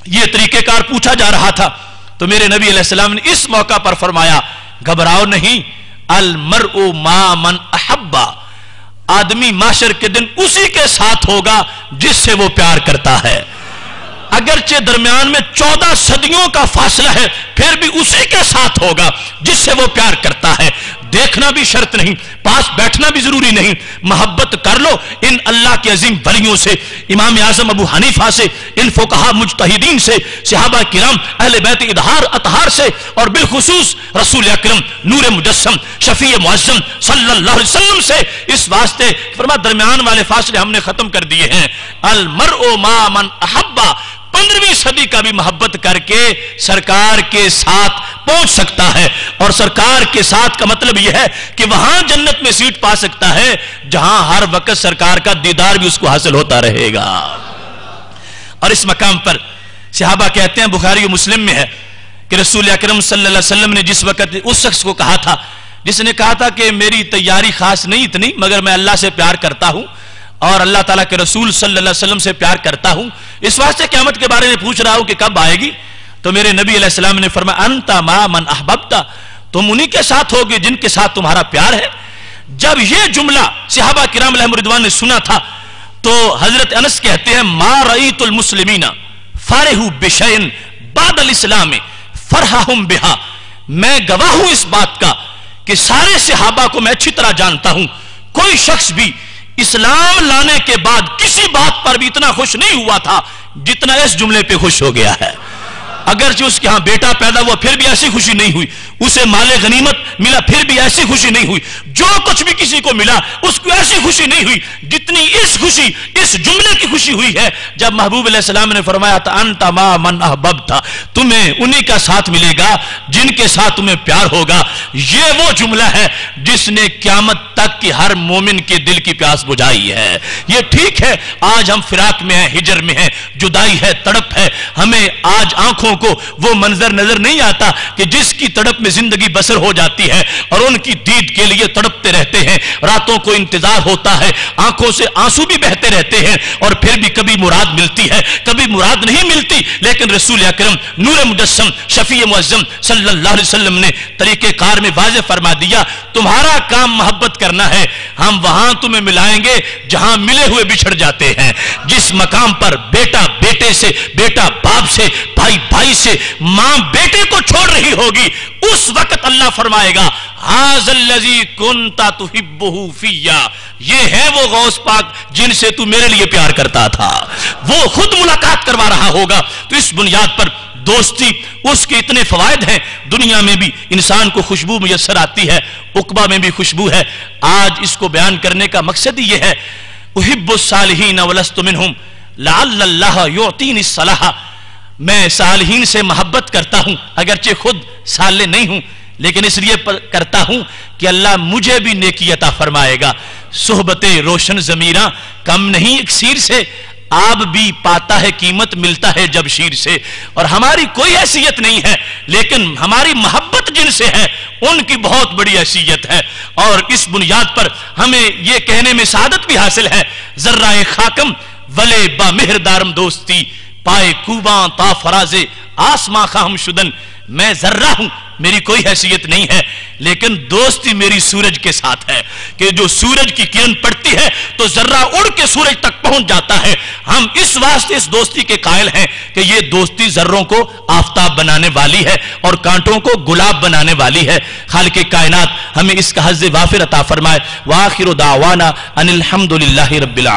यह तरीकेकार पूछा जा रहा था तो मेरे नबी सलाम ने इस मौका पर फरमाया, घबराओ नहीं अलमर ओ मा मन अहब्बा। आदमी माशर के दिन उसी के साथ होगा जिससे वो प्यार करता है। अगरचे दरमियान में चौदह सदियों का फासला है, फिर भी उसी के साथ होगा जिससे वो प्यार करता है। देखना भी शर्त नहीं, पास बैठना भी ज़रूरी नहीं। मोहब्बत कर लो। इन अल्लाह के अजीम वलियों से, इमाम आज़म अबू हनीफा से, इन फोकहा मुजतहिदीन से, सिहाबा किराम, अहल बैत इजहार अतहार से, और बिलखसूस रसूल अक्रम, नूर मुजस्म शफी अलैहि वसल्लम से, इस वास्ते फरमा दरमियान वाले फासले हमने खत्म कर दिए हैं। अलमर ओ मामन अहब्बा पंद्रहवीं सदी का भी मोहब्बत करके सरकार के साथ पहुँच सकता है। और सरकार के साथ का मतलब यह है कि वहाँ जन्नत में सीट पा सकता है, जहाँ हर वक्त सरकार का दीदार भी उसको हासिल होता रहेगा। और इस मकाम पर सिहाबा कहते हैं, बुखारी मुस्लिम में है कि रसूल अक्रम सल्लल्लाहु ने जिस वक्त उस शख्स को कहा था, जिसने कहा था कि मेरी तैयारी खास नहीं इतनी, मगर मैं अल्लाह से प्यार करता हूँ और अल्लाह ताला के रसूल सल्लल्लाहु अलैहि वसल्लम से प्यार करता हूँ। इस वास्ते क्यामत के बारे में पूछ रहा हूँ कि कब आएगी। तो मेरे नबी अलैहिस्सलाम ने फरमाया, अंता मा मन अहबबता। तुम उन्हीं के साथ होगे जिनके साथ तुम्हारा प्यार है। जब यह जुमला सिहाबा किराम रिदवान ने सुना था तो हज़रत अनस कहते हैं, मा रईतुल मुस्लिमीना फारेहू बेशयन बादल इस्लाम फरहाहुम बिहा। मैं गवाह हूँ इस बात का कि सारे सिहाबा को मैं अच्छी तरह जानता हूँ। कोई शख्स भी इस्लाम लाने के बाद किसी बात पर भी इतना खुश नहीं हुआ था जितना इस जुमले पे खुश हो गया है। अगर जो उसके यहाँ बेटा पैदा हुआ, फिर भी ऐसी खुशी नहीं हुई। उसे माले गनीमत मिला, फिर भी ऐसी खुशी नहीं हुई। जो कुछ भी किसी को मिला, उसको ऐसी खुशी नहीं हुई जितनी इस खुशी, इस जुमले की खुशी हुई है। जब महबूब सलाम ने फरमाया था अंता मा मन अहबब था तुम्हें उन्हीं का साथ मिलेगा जिनके साथ तुम्हें प्यार होगा। ये वो जुमला है जिसने क्यामत तक की हर मोमिन के दिल की प्यास बुझाई है। ये ठीक है, आज हम फिराक में हैं, हिजर में हैं, जुदाई है, तड़प है। हमें आज आँखों को वो मंजर नज़र नहीं आता कि जिसकी तड़प में ज़िंदगी बसर हो जाती है और उनकी दीद के लिए तड़पते रहते हैं। रातों को इंतज़ार होता है, आँखों से आँसू भी बहते रहते हैं और फिर भी कभी मुराद मिलती है। कभी मुराद नहीं मिलती, लेकिन रसूल अक्रम, नूर मुजस्म शफी मुजम वसल्लम ने तरीके कार में वाज फरमा दिया, तुम्हारा काम मोहब्बत करना है। हम वहाँ तुम्हें मिलाएँगे जहाँ मिले हुए बिछड़ जाते हैं। जिस मकाम पर बेटा बेटे से बेटा बाप से भाई भाई से माँ बेटे को छोड़ रही होगी, उस वक्त अल्लाह फरमाएगा, हाजल्लजी कुंता तुहिब्बुफिया ये है वो गौस पाक जिनसे तू मेरे लिए प्यार करता था। वो खुद मुलाकात करवा रहा होगा। तो इस बुनियाद पर दोस्ती, उसके इतने फवायद हैं, दुनिया में भी इंसान को खुशबू मुयसर आती है, उकबा में भी खुशबू है। आज इसको बयान करने का मकसद ही यह है उहिब्बुसालहीन वलस्तुमिनहुम लाल्लाह योतीन सलाह। मैं सालहीन से मोहब्बत करता हूँ, अगरचे खुद साले नहीं हूँ, लेकिन इसलिए करता हूँ कि अल्लाह मुझे भी नेकी अता फरमाएगा। सोहबत रोशन जमीरा, कम नहीं, एक सीर से आप भी पाता है, कीमत मिलता है जब शीर से। और हमारी कोई हैसियत नहीं है, लेकिन हमारी मोहब्बत जिनसे है, उनकी बहुत बड़ी हैसियत है। और इस बुनियाद पर हमें यह कहने में सादत भी हासिल है जर्रा खाकम, वले बा मेहरदारम दोस्ती। पाए कुबा ता फराजे, आसमा खाम शुदन। मैं जर्रा हूँ, मेरी कोई हैसियत नहीं है, लेकिन दोस्ती मेरी सूरज के साथ है कि जो सूरज की किरण पड़ती है तो जर्रा उड़ के सूरज तक पहुँच जाता है। हम इस वास्ते इस दोस्ती के कायल हैं कि ये दोस्ती जर्रों को आफ्ताब बनाने वाली है और कांटों को गुलाब बनाने वाली है। खाल के कायनात, हमें इसका हज वाफिर अता फरमाए, वाखिर दावाना अनिल रबिल